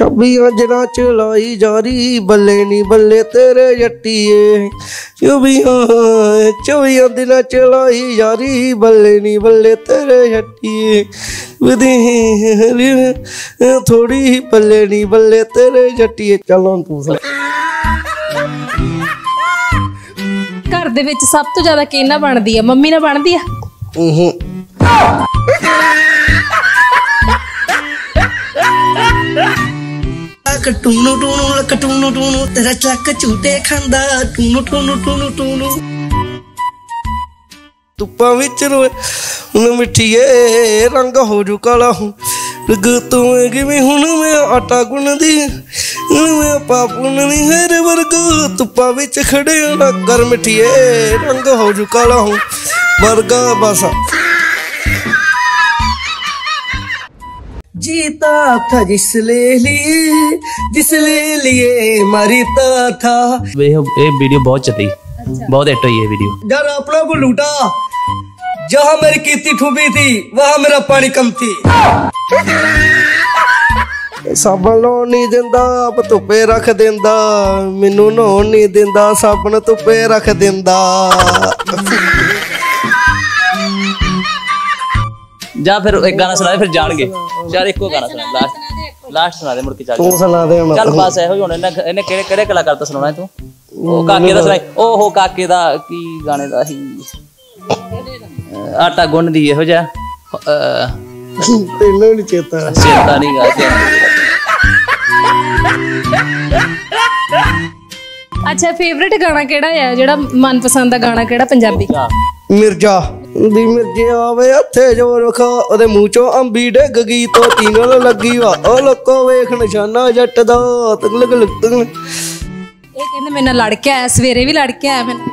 ਛੱਬੀਆਂ ਜਣਾ ਚਲਾਈ ਜਾਰੀ ਬੱਲੇ ਨਹੀਂ ਬੱਲੇ ਤੇਰੇ ਜੱਟੀਏ। ਚੌਵੀਆਂ ਚੌਵੀਆਂ ਦਿਨਾਂ ਚਲਾਈ ਜਾਰੀ ਬੱਲੇ ਨਹੀਂ ਬੱਲੇ ਤੇਰੇ ਜੱਟੀਏ। ਵਧੀ ਥੋੜੀ ਬੱਲੇ ਨਹੀਂ ਬੱਲੇ ਤੇਰੇ ਜੱਟੀਏ। ਚੱਲੋਂ ਤੂੰ। ਘਰ ਦੇ ਵਿੱਚ ਸਭ ਤੋਂ ਜ਼ਿਆਦਾ ਕਿਹਨਾਂ ਬਣਦੀ ਆ? ਮੰਮੀ ਨਾਲ ਬਣਦੀ ਆ? ਹੂੰ। ਕਟੂਨੂ ਟੂਨੂ ਕਟੂਨੂ ਟੂਨੂ ਤੇਰਾ ਚੱਕ ਝੂਟੇ ਖਾਂਦਾ ਟੂਨੂ ਟੂਨੂ ਟੂਨੂ ਟੂਨੂ ਤੁਪਾਂ ਵਿੱਚ ਰੋਏ, ਹੁਣ ਮਿੱਠੀਏ, ਰੰਗ ਹੋ ਜੂ ਕਾਲਾ ਹੂੰ ਰਗ ਤੂੰ ਕਿਵੇਂ ਹੁਣ ਮੈਂ ਆਟਾ ਗੁੰਨਦੀ? ਹੁਣ ਮੈਂ ਪਾਪੁਨ ਨਹੀਂ ਹਰ ਵਰਗ ਤੁਪਾਂ ਵਿੱਚ ਖੜੇ ਨਾ। ਕਰ ਮਿੱਠੀਏ, ਰੰਗ ਹੋ ਜੂ ਕਾਲਾ ਹੂੰ ਵਰਗਾ ਬਸਾ। जीता था जिसले लिए जिसले लिए मरता था ਇਹ ਇਹ ਵੀਡੀਓ ਬਹੁਤ ਚੱਲੀ ਬਹੁਤ ਹਿੱਟ ਹੋਈ ਇਹ ਵੀਡੀਓ डर अपनों को लूटा जहाँ मेरी कीर्ति ठुबी थी वहाँ मेरा पानी कम थी ਸਾਬਣ ਲਾਉਣ ਨਹੀਂ ਦਿੰਦਾ ਆਪ ਧੁੱਪੇ ਰੱਖ ਦਿੰਦਾ ਮੈਨੂੰ ਨਹਾਉਣ ਨਹੀਂ ਦਿੰਦਾ ਸਾਬਣ ਧੁੱਪੇ ਰੱਖ ਦਿੰਦਾ ਜਾਂ ਫਿਰ ਇੱਕ ਗਾਣਾ ਸੁਣਾ ਦੇ ਫਿਰ ਜਾਣਗੇ। ਯਾਰ ਇੱਕੋ ਗਾਣਾ ਸੁਣਾ ਲਾਸਟ ਲਾਸਟ ਸੁਣਾ ਦੇ ਮੁੜ ਕੇ ਚੱਲ ਤੂੰ ਸੁਣਾ ਦੇ ਹੁਣ। ਚੱਲ ਬਸ ਇਹੋ ਹੀ ਹੁਣ ਇਹਨੇ ਇਹਨੇ ਕਿਹੜੇ ਕਿਹੜੇ ਕਲਾਕਾਰ ਦਾ ਸੁਣਾਉਣਾ ਹੈ ਤੂੰ? ਉਹ ਕਾਕੇ ਦਾ ਸੁਣਾਈ। ਉਹ ਹੋ ਕਾਕੇ ਦਾ ਕੀ ਗਾਣੇ ਦਾ ਸੀ? ਆਟਾ ਗੁੰਨਦੀ ਇਹੋ ਜਿਹਾ। ਤੈਨੂੰ ਨਹੀਂ ਚੇਤਾ। ਚੇਤਾ ਨਹੀਂ ਗਾ ਤੇ ਅੱਛਾ ਫੇਵਰਿਟ ਗਾਣਾ ਕਿਹੜਾ ਆ? ਜਿਹੜਾ ਮਨਪਸੰਦ ਦਾ ਗਾਣਾ ਕਿਹੜਾ ਪੰਜਾਬੀ? ਮਿਰਜ਼ਾ। ਦੀ ਮਿਰਜ਼ੇ ਆਵੇ ਹੱਥੇ ਜੋਰ ਵਖਾ ਉਹਦੇ ਮੂੰਹ ਚੋਂ ਅੰਬੀ ਡਿੱਗ ਗਈ ਤੋਤੀ ਨਾਲ ਲੱਗੀ ਵਾ। ਉਹ ਲੋਕੋ ਵੇਖ ਨਿਸ਼ਾਨਾ ਜੱਟ ਦਾ ਤਗਲਗ ਲਗਤਗ ਇਹ ਕਹਿੰਦੇ ਮੇਰੇ ਨਾਲ ਲੜ ਕੇ ਆਇਆ ਸਵੇਰੇ ਵੀ ਲੜ ਕੇ ਆਇਆ ਮੈਨੂੰ।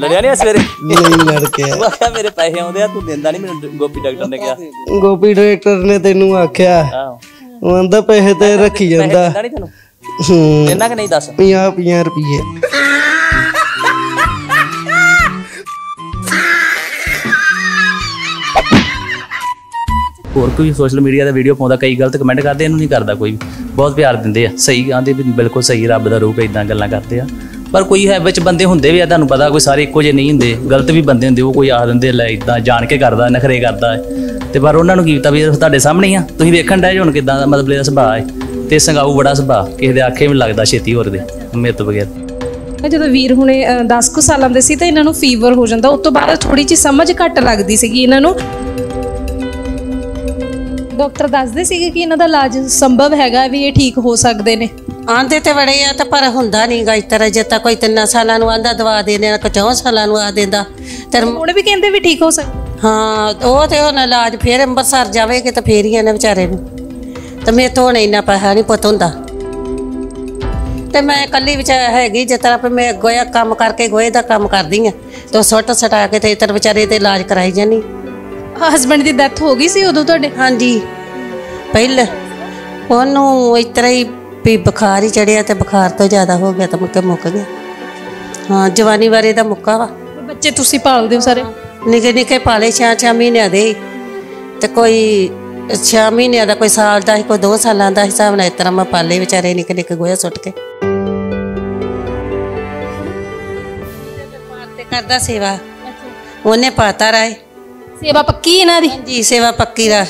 ਲੜਿਆ ਨਹੀਂ ਸਵੇਰੇ? ਨਹੀਂ ਲੜ ਕੇ ਆਖਿਆ ਮੇਰੇ ਪੈਸੇ ਆਉਂਦੇ ਆ ਤੂੰ ਦਿੰਦਾ ਨਹੀਂ ਮੈਨੂੰ ਗੋਪੀ ਡਾਕਟਰ ਨੇ ਕਿਹਾ। ਗੋਪੀ ਡਾਇਰੈਕਟਰ ਨੇ ਤੈਨੂੰ ਆਖਿਆ। ਉਹ ਆਂਦਾ ਪੈਸੇ ਤੇ ਰੱਖੀ ਜਾਂਦਾ। ਦਿੰਦਾ ਕਿ ਨਹੀਂ ਦੱਸ। 50 50 ਰੁਪਏ ਹੋਰ ਕੋਈ ਸੋਸ਼ਲ ਮੀਡੀਆ ਤੇ ਵੀਡੀਓ ਪਾਉਂਦਾ, ਕਈ ਗਲਤ ਕਮੈਂਟ ਕਰਦੇ, ਇਹਨੂੰ ਨਹੀਂ ਕਰਦਾ ਕੋਈ ਬਹੁਤ ਪਿਆਰ ਦਿੰਦੇ ਆ। ਸਹੀ ਆਂਦੇ ਵੀ ਬਿਲਕੁਲ ਸਹੀ ਰੱਬ ਦਾ ਰੂਪ ਇਦਾਂ ਗੱਲਾਂ ਕਰਦੇ ਆ। ਪਰ ਕੋਈ ਹੈ, ਵਿੱਚ ਬੰਦੇ ਹੁੰਦੇ ਵੀ ਆ, ਤੁਹਾਨੂੰ ਪਤਾ ਕੋਈ ਸਾਰੇ ਇੱਕੋ ਜਿਹੇ ਨਹੀਂ ਹੁੰਦੇ। ਗਲਤ ਵੀ ਬੰਦੇ ਹੁੰਦੇ, ਉਹ ਕੋਈ ਆਖ ਦਿੰਦੇ ਲੈ ਇਦਾਂ ਜਾਣ ਕੇ ਕਰਦਾ, ਨਖਰੇ ਕਰਦਾ ਤੇ ਪਰ ਉਹਨਾਂ ਨੂੰ ਕੀ ਪਤਾ ਵੀ ਤੁਹਾਡੇ ਸਾਹਮਣੇ ਆ। ਤੁਸੀਂ ਵੇਖਣ ਡਏ ਹੁਣ ਕਿਦਾਂ ਦਾ ਮਤਲਬ ਇਹਦਾ ਸੁਭਾਅ ਹੈ। ਤੇ ਸੰਗਾਊ ਬੜਾ ਸੁਭਾਅ, ਕਿਸੇ ਦੇ ਆਖੇ ਵੀ ਲੱਗਦਾ ਛੇਤੀ ਹੋਰ ਦੇ ਮੇਰੇ ਤੋਂ ਬਗੈਰ ਜਦੋਂ ਵੀਰ ਹੁਣੇ 10 ਕੁ ਸਾਲਾਂ ਦੇ ਸੀ, ਤਾਂ ਇਹਨਾਂ ਨੂੰ ਫੀਵਰ ਹੋ ਜਾਂਦਾ। ਉਸ ਤੋਂ ਬਾਅਦ ਥੋੜੀ ਜਿਹੀ ਸਮਝ ਘੱਟ ਲੱਗਦੀ ਸੀਗੀ ਇਹਨਾਂ ਨੂੰ। ਡਾਕਟਰ ਦੱਸਦੇ ਸੀਗੇ ਕਿ ਇਹਨਾਂ ਦਾ ਇਲਾਜ ਸੰਭਵ ਹੈਗਾ ਵੀ ਇਹ ਠੀਕ ਹੋ ਸਕਦੇ ਨੇ। ਆਂਦੇ ਤੇ ਬੜੇ ਆ ਤਾਂ ਪਰ ਹੁੰਦਾ ਨਹੀਂ ਗਾ ਇਸ ਤਰ੍ਹਾਂ ਜੇ ਤਾਂ ਕੋਈ ਤਿੰਨਾਂ ਸਾਲਾਂ ਨੂੰ ਆਂਦਾ ਦਵਾ ਦੇ ਦੇਣਾ ਕੋਈ ਚੌਂ ਸਾਲਾਂ ਨੂੰ ਆ ਦਿੰਦਾ। ਤੇ ਹੁਣ ਵੀ ਕਹਿੰਦੇ ਵੀ ਠੀਕ ਹੋ ਸਕਦੇ ਹਾਂ ਉਹ ਤੇ ਹੁਣ ਇਲਾਜ ਫੇਰ ਅੰਮ੍ਰਿਤਸਰ ਜਾਵੇਗੇ ਤਾਂ ਫੇਰ ਹੀ ਇਹਨੇ ਵਿਚਾਰੇ ਨੂੰ। ਤੇ ਮੇਰੇ ਤੋਂ ਇੰਨਾ ਪੈਸਾ ਨਹੀਂ ਪੁੱਤ ਹੁੰਦਾ। ਤੇ ਮੈਂ ਇਕੱਲੀ ਵਿੱਚ ਹੈਗੀ ਜਿਸ ਤਰ੍ਹਾਂ ਮੈਂ ਗੋਇਆ ਕੰਮ ਕਰਕੇ ਗੋਏ ਦਾ ਕੰਮ ਕਰਦੀ ਆ ਤੇ ਸੁੱਟ ਸਟਾ ਕੇ ਤੇ ਇਤਰ ਵਿਚਾਰੇ ਤੇ ਇਲਾਜ ਕਰਾਈ ਜਾਨੀ ਹਸਬੰਡ ਦੀ ਡੈਥ ਹੋ ਗਈ ਸੀ ਉਦੋਂ ਤੁਹਾਡੇ? ਹਾਂਜੀ। ਪਹਿਲੇ ਉਹਨੂੰ ਇਸ ਤਰ੍ਹਾਂ ਹੀ ਵੀ ਬੁਖਾਰ ਹੀ ਚੜਿਆ ਤੇ ਬੁਖਾਰ ਤੋਂ ਜ਼ਿਆਦਾ ਹੋ ਗਿਆ ਤਾਂ ਮੁੱਕੇ ਮੁੱਕ ਗਿਆ। ਹਾਂ ਜਵਾਨੀ ਬਾਰੇ ਦਾ ਮੁੱਕਾ ਵਾ। ਬੱਚੇ ਤੁਸੀਂ ਪਾਲਦੇ ਹੋ ਸਾਰੇ? ਨਿੱਕੇ ਨਿੱਕੇ ਪਾਲੇ ਛੇ ਛੇ ਮਹੀਨਿਆਂ ਦੇ। ਤੇ ਕੋਈ 6 ਮਹੀਨਿਆਂ ਦਾ ਕੋਈ ਸਾਲ ਦਾ ਕੋਈ 2 ਸਾਲਾਂ ਦਾ ਹਿਸਾਬ ਨਾਲ ਇਸ ਤਰ੍ਹਾਂ ਮੈਂ ਪਾਲੇ ਵਿਚਾਰੇ ਨਿੱਕੇ ਨਿੱਕੇ ਗੋਇਆ ਸੁੱਟ ਕੇ। ਕਰਦਾ ਸੇਵਾ ਉਹਨੇ ਪਾਤਾ ਰਾਏ। ਸੇਵਾ ਪੱਕੀ ਇਹਨਾਂ ਦੀ? ਜੀ ਸੇਵਾ ਪੱਕੀ ਦਾ।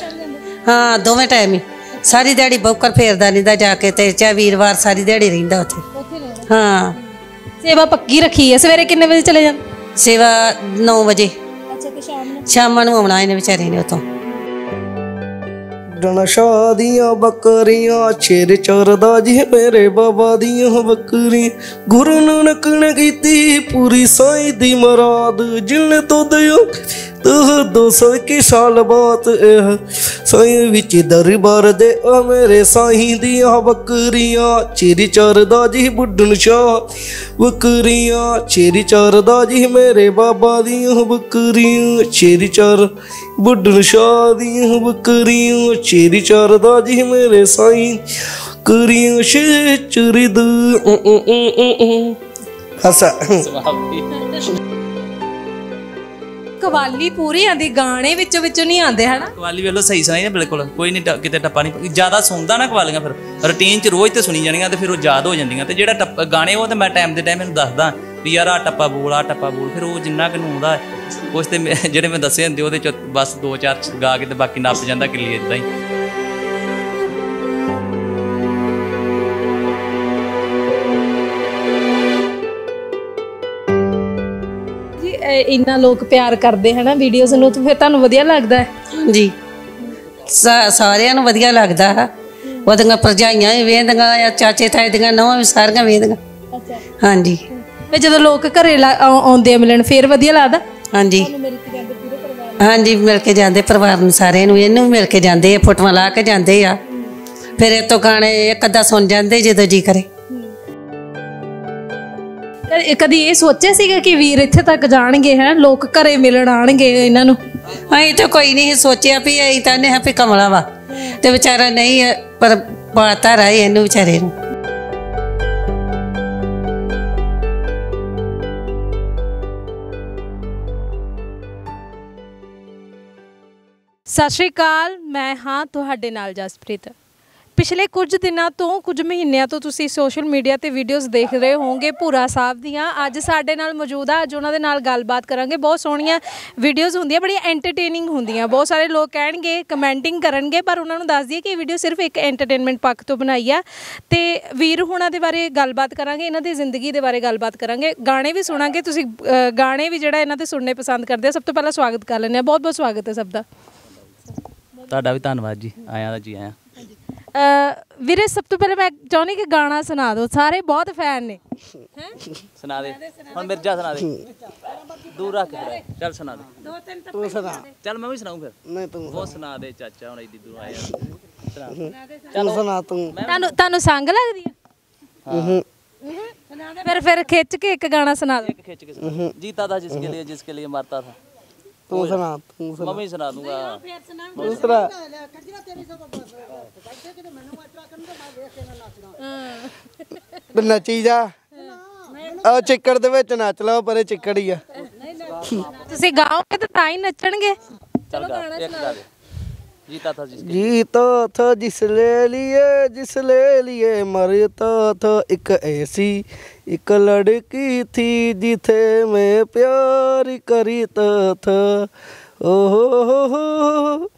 ਹਾਂ ਦੋਵੇਂ ਟਾਈਮ ਹੀ। ਸਾਰੀ ਦਿਹਾੜੀ ਬੌਕਰ ਫੇਰਦਾ ਰਹਿੰਦਾ ਜਾ ਕੇ ਤੇ ਚਾ ਵੀਰਵਾਰ ਸਾਰੀ ਦਿਹਾੜੀ ਰਹਿੰਦਾ ਉੱਥੇ। ਹਾਂ। ਸੇਵਾ ਪੱਕੀ ਰੱਖੀ ਹੈ। ਸਵੇਰੇ ਕਿੰਨੇ ਵਜੇ ਚਲੇ ਜਾਂਦੇ? ਸੇਵਾ 9 ਵਜੇ। ਸ਼ਾਮਾਂ ਨੂੰ। ਆਉਣਾ ਇਹਨੇ ਵਿਚਾਰੇ ਨੇ ਉਤੋਂ ਡਣਾ ਸ਼ਾਦੀਆਂ ਬੱਕਰੀਆਂ ਛੇਰ ਚਰਦਾ ਜੀ ਮੇਰੇ ਬਾਬਾ ਦੀਆਂ ਬੱਕਰੀਆਂ। ਗੁਰੂ ਨਾਨਕ ਨੇ ਕੀਤੀ ਪੂਰੀ ਸਾਈਂ ਦੀ ਮਰਾਦ ਜਿਨ ਤੋਂ ਦਿਓ ਤੂੰ 200 ਕੀ ਸਾਲ ਬਾਅਦ ਇਹ। ਸਾਈਂ ਵਿੱਚ ਦਰਬਾਰ ਦੇ ਆ ਮੇਰੇ ਸਾਈਂ ਦੀਆਂ ਬੱਕਰੀਆਂ ਚੇਰੀ ਚਰਦਾ ਜੀ ਬੁੱਢਣ ਸ਼ਾਹ। ਬੱਕਰੀਆਂ ਚੇਰੀ ਚਰਦਾ ਜੀ ਮੇਰੇ ਬਾਬਾ ਦੀਆਂ ਬੱਕਰੀਆਂ ਚੇਰੀ ਚਰ ਬੁੱਢਣ ਸ਼ਾਹ ਦੀਆਂ ਬੱਕਰੀਆਂ ਚੇਰੀ ਚਰਦਾ ਜੀ ਮੇਰੇ ਸਾਈਂ ਕਰੀਆਂ ਸ਼ੇ ਚਰਿਦ। ਹਸਾ। ਕਵਾਲੀ ਪੂਰੀ ਆਂਦੀ ਗਾਣੇ ਵਿੱਚੋਂ ਵਿੱਚੋਂ ਨਹੀਂ ਆਉਂਦੇ, ਹਨਾ? ਕਵਾਲੀ ਵੇਲੋ ਸਹੀ ਸੁਣਾਈ ਨਾ, ਬਿਲਕੁਲ। ਕੋਈ ਨਹੀਂ ਕਿਤੇ ਟੱਪਾ ਨਹੀਂ ਜ਼ਿਆਦਾ ਸੁਣਦਾ ਨਾ ਕਵਾਲੀਆਂ ਫਿਰ। ਰੁਟੀਨ 'ਚ ਰੋਜ਼ ਤੇ ਸੁਣੀ ਜਾਣੀਆਂ ਤੇ ਫਿਰ ਉਹ ਯਾਦ ਹੋ ਜਾਂਦੀਆਂ। ਤੇ ਜਿਹੜਾ ਟੱਪ- ਗਾਣੇ ਉਹ ਤੇ ਮੈਂ ਟਾਈਮ ਦੇ ਟਾਈਮ ਇਹਨੂੰ ਦੱਸਦਾ ਵੀ ਯਾਰ ਆ ਟੱਪਾ ਬੋਲ ਆ ਟੱਪਾ ਬੋਲ, ਫਿਰ ਉਹ ਜਿੰਨਾ ਕਿ ਨੂੰ ਆਉਂਦਾ ਉਸ ਤੇ ਜਿਹੜੇ ਮੈਂ ਦੱਸੇ ਹੁੰਦੇ ਉਹਦੇ ਚ ਬਸ ਦੋ ਚਾਰ ਗਾ ਕੇ ਤੇ ਬਾਕੀ ਨੱਪ ਜਾਂਦਾ ਕਿੱਲੀ ਇਦਾਂ ਹੀ। ਇੰਨਾ ਲੋਕ ਪਿਆਰ ਕਰਦੇ ਹਨਾ ਵੀਡੀਓਜ਼ ਨੂੰ ਤਾਂ ਫਿਰ ਤੁਹਾਨੂੰ ਵਧੀਆ ਲੱਗਦਾ ਹੈ? ਸਾ- ਸਾਰਿਆਂ ਨੂੰ ਵਧੀਆ ਲੱਗਦਾ ਹੈ। ਉਹਦੀਆਂ ਭਰਜਾਈਆਂ ਵੀ ਵੇਂਦੀਆਂ ਆ ਚਾਚੇ ਤਾਏ ਦੀਆਂ ਨੌਂ ਵੀ ਸਾਰੀਆਂ ਵੇਂਦੀਆਂ ਅੱਛਾ। ਹਾਂਜੀ। ਫਿਰ ਜਦੋਂ ਲੋਕ ਘਰੇ ਲਾ- ਆਉ- ਆਉਂਦੇ ਆ ਮਿਲਣ ਫਿਰ ਵਧੀਆ ਲੱਗਦਾ? ਹਾਂਜੀ। ਹਾਂਜੀ ਮਿਲ ਕੇ ਜਾਂਦੇ ਪਰਿਵਾਰ ਨੂੰ ਸਾਰਿਆਂ ਨੂੰ ਇਹਨੂੰ ਵੀ ਮਿਲ ਕੇ ਜਾਂਦੇ ਆ ਫੋਟੋਆਂ ਲਾ ਕੇ ਜਾਂਦੇ ਆ। ਫਿਰ ਇਹ ਤੋਂ ਗਾਣੇ ਇੱਕ ਅੱਧਾ ਸੁਣ ਜਾਂਦੇ ਜਦੋਂ ਜੀ ਕਰੇ। ਕਦੇ- ਇਹ ਸੋਚਿਆ ਸੀਗਾ ਕਿ ਵੀਰ ਇੱਥੇ ਤੱਕ ਜਾਣਗੇ ਹੈ? ਲੋਕ ਘਰੇ ਮਿਲਣ ਆਣਗੇ ਇਹਨਾਂ ਨੂੰ। ਅਸੀਂ ਤਾਂ ਕੋਈ ਨਹੀਂ ਸੋਚਿਆ ਵੀ ਅਸੀਂ ਤਾਂ ਨੇ ਵੀ ਕਮਲਾ ਵਾ। ਤੇ ਵਿਚਾਰਾ ਨਹੀਂ ਹੈ, ਪਰ ਬਾਤਾ ਰਾਏ ਇਹਨੂੰ ਵਿਚਾਰੇ ਨੂੰ। ਸਤਿ ਸ਼੍ਰੀ ਅਕਾਲ ਮੈਂ ਹਾਂ ਤੁਹਾਡੇ ਨਾਲ ਜਸਪ੍ਰੀਤ। ਪਿਛਲੇ ਕੁਝ ਦਿਨਾਂ ਤੋਂ, ਕੁਝ ਮਹੀਨਿਆਂ ਤੋਂ ਤੁਸੀਂ ਸੋਸ਼ਲ ਮੀਡੀਆ ਤੇ ਵੀਡੀਓਜ਼ ਦੇਖ ਰਹੇ ਹੋਵੋਗੇ ਭੂਰਾ ਸਾਹਿਬ ਦੀਆਂ। ਅੱਜ ਸਾਡੇ ਨਾਲ ਮੌਜੂਦ ਆ, ਅੱਜ ਉਹਨਾਂ ਦੇ ਨਾਲ ਗੱਲਬਾਤ ਕਰਾਂਗੇ। ਬਹੁਤ ਸੋਹਣੀਆਂ ਵੀਡੀਓਜ਼ ਹੁੰਦੀਆਂ, ਬੜੀਆਂ ਐਂਟਰਟੇਨਿੰਗ ਹੁੰਦੀਆਂ। ਬਹੁਤ ਸਾਰੇ ਲੋਕ ਕਹਿਣਗੇ ਕਮੈਂਟਿੰਗ ਕਰਨਗੇ, ਪਰ ਉਹਨਾਂ ਨੂੰ ਦੱਸ ਦਈਏ ਕਿ ਇਹ ਵੀਡੀਓ ਸਿਰਫ ਇੱਕ ਐਂਟਰਟੇਨਮੈਂਟ ਪੱਖ ਤੋਂ ਬਣਾਈ ਆ। ਤੇ ਵੀਰ ਹੁਣਾਂ ਦੇ ਬਾਰੇ ਗੱਲਬਾਤ ਕਰਾਂਗੇ, ਇਹਨਾਂ ਦੀ ਜ਼ਿੰਦਗੀ ਦੇ ਬਾਰੇ ਗੱਲਬਾਤ ਕਰਾਂਗੇ। ਗਾਣੇ ਵੀ ਸੁਣਾਂਗੇ ਤੁਸੀਂ ਗਾਣੇ ਵੀ ਜਿਹੜਾ ਇਹਨਾਂ ਦੇ ਸੁਣਨੇ ਪਸੰਦ ਕਰਦੇ ਆ। ਸਭ ਤੋਂ ਪਹਿਲਾਂ ਸਵਾਗਤ ਕਰ ਲੈਂਦੇ ਆ ਬਹੁਤ ਬਹੁਤ ਸਵਾਗਤ ਹੈ ਸਭ ਦਾ। ਤੁਹਾਡਾ ਵੀ ਧੰਨਵਾਦ ਜੀ, ਆਇਆਂ ਦਾ ਜੀ ਆਇਆਂ। ਵੀਰੇ ਸਭ ਤੋਂ ਪਹਿਲਾਂ ਮੈਂ ਚਾਹੁੰਦੀ ਕਿ ਗਾਣਾ ਸੁਣਾ ਦਿਓ। ਸਾਰੇ ਬਹੁਤ ਫੈਨ ਨੇ। ਸੁਣਾ ਦੇ। ਹੁਣ ਮਿਰਜਾ ਸੁਣਾ ਦੇ। ਦੂਰ ਰੱਖ ਦੇ ਚੱਲ ਸੁਣਾ ਦੇ। ਦੋ ਤਿੰਨ ਤੂੰ ਸੁਣਾ। ਚੱਲ ਮੈਂ ਵੀ ਸੁਣਾਉਂ ਫਿਰ। ਨਹੀਂ ਤੂੰ ਉਹ ਸੁਣਾ। ਦੇ ਚਾਚਾ ਹੁਣ ਇੱਦੀ ਦੂਰ ਆਇਆ। ਤੂੰ ਸੁਣਾ ਤੂੰ। ਤੁਹਾਨੂੰ ਤੁਹਾਨੂੰ ਸੰਗ ਲੱਗਦੀ ਹੈ ਫਿਰ ਫਿਰ ਖਿੱਚ ਕੇ ਇੱਕ ਗਾਣਾ ਸੁਣਾ ਦੇ। ਜੀਤਾ ਦਾ ਜਿਸ ਕੇ ਲਈ ਜਿਸ ਕੇ ਲਈ ਮਰਤਾ ਥਾ। ਤੂੰ ਸੁਣਾ ਤੂੰ ਸੁਣਾ। ਮੰਮੀ ਸੁਣਾ ਦੂੰਗਾ। ਤੂੰ ਸੁਣਾ। ਤੇ ਨੱਚੀ ਜਾ। ਉਹ ਚਿੱਕੜ ਦੇ ਵਿੱਚ ਨੱਚ ਲਓ ਪਰੇ ਚਿੱਕੜ ਹੀ ਆ। ਤੁਸੀਂ ਗਾਓਗੇ ਤਾਂ ਤਾਂ ਹੀ ਨੱਚਣਗੇ। ਚਲੋ ਗਾਣਾ ਸੁਣਾ। जीता था जिसके जीता था जिस ले लिए जिस ले लिए मरता था। एक ऐसी, एक लड़की थी जिथे मैं प्यार करता था। ओ हो हो हो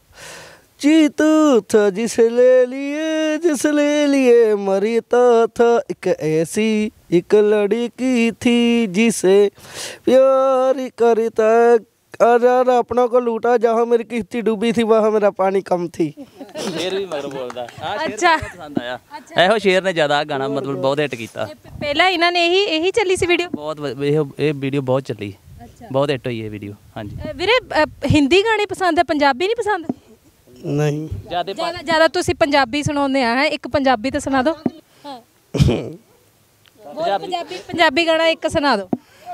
जीता था जिस ले लिए जिस ले लिए मरता था। एक ऐसी, एक लड़की थी जिसे प्यार करता अरे अपना को लूटा जहाँ मेरी किश्ती डूबी थी वहाँ मेरा पानी कम थी शेर भी मगर बोलदा हां शेर ਅੱਛਾ ਮੈਨੂੰ ਪਸੰਦ ਆਇਆ ਇਹੋ ਸ਼ੇਰ ਨੇ ਜ਼ਿਆਦਾ ਆਹ ਗਾਣਾ ਮਤਲਬ ਬਹੁਤ ਹਿੱਟ ਕੀਤਾ ਪਹਿਲਾਂ ਇਹਨਾਂ ਨੇ ਇਹੀ ਇਹੀ ਚੱਲੀ ਸੀ ਵੀਡੀਓ ਬਹੁਤ ਵ- ਇਹ ਇਹ ਵੀਡੀਓ ਬਹੁਤ ਚੱਲੀ ਬਹੁਤ ਹਿੱਟ ਹੋਈ ਇਹ ਵੀਡੀਓ ਹਾਂਜੀ ਵੀਰੇ ਅ, ਹਿੰਦੀ ਗਾਣੇ ਪਸੰਦ ਹੈ ਪੰਜਾਬੀ ਨਹੀਂ ਪਸੰਦ नहीं ਜਿਆਦੇ ਜਿਆਦਾ ਜਿਆਦਾ ਤੁਸੀਂ ਪੰਜਾਬੀ ਸੁਣਾਉਂਦੇ ਆ ਹੈ ਇੱਕ ਪੰਜਾਬੀ ਤਾਂ ਸੁਣਾ ਦਿਓ ਹਾਂ ਪੰਜਾਬੀ ਪੰਜਾਬੀ ਗਾਣਾ ਇੱਕ ਸੁਣਾ ਦਿਓ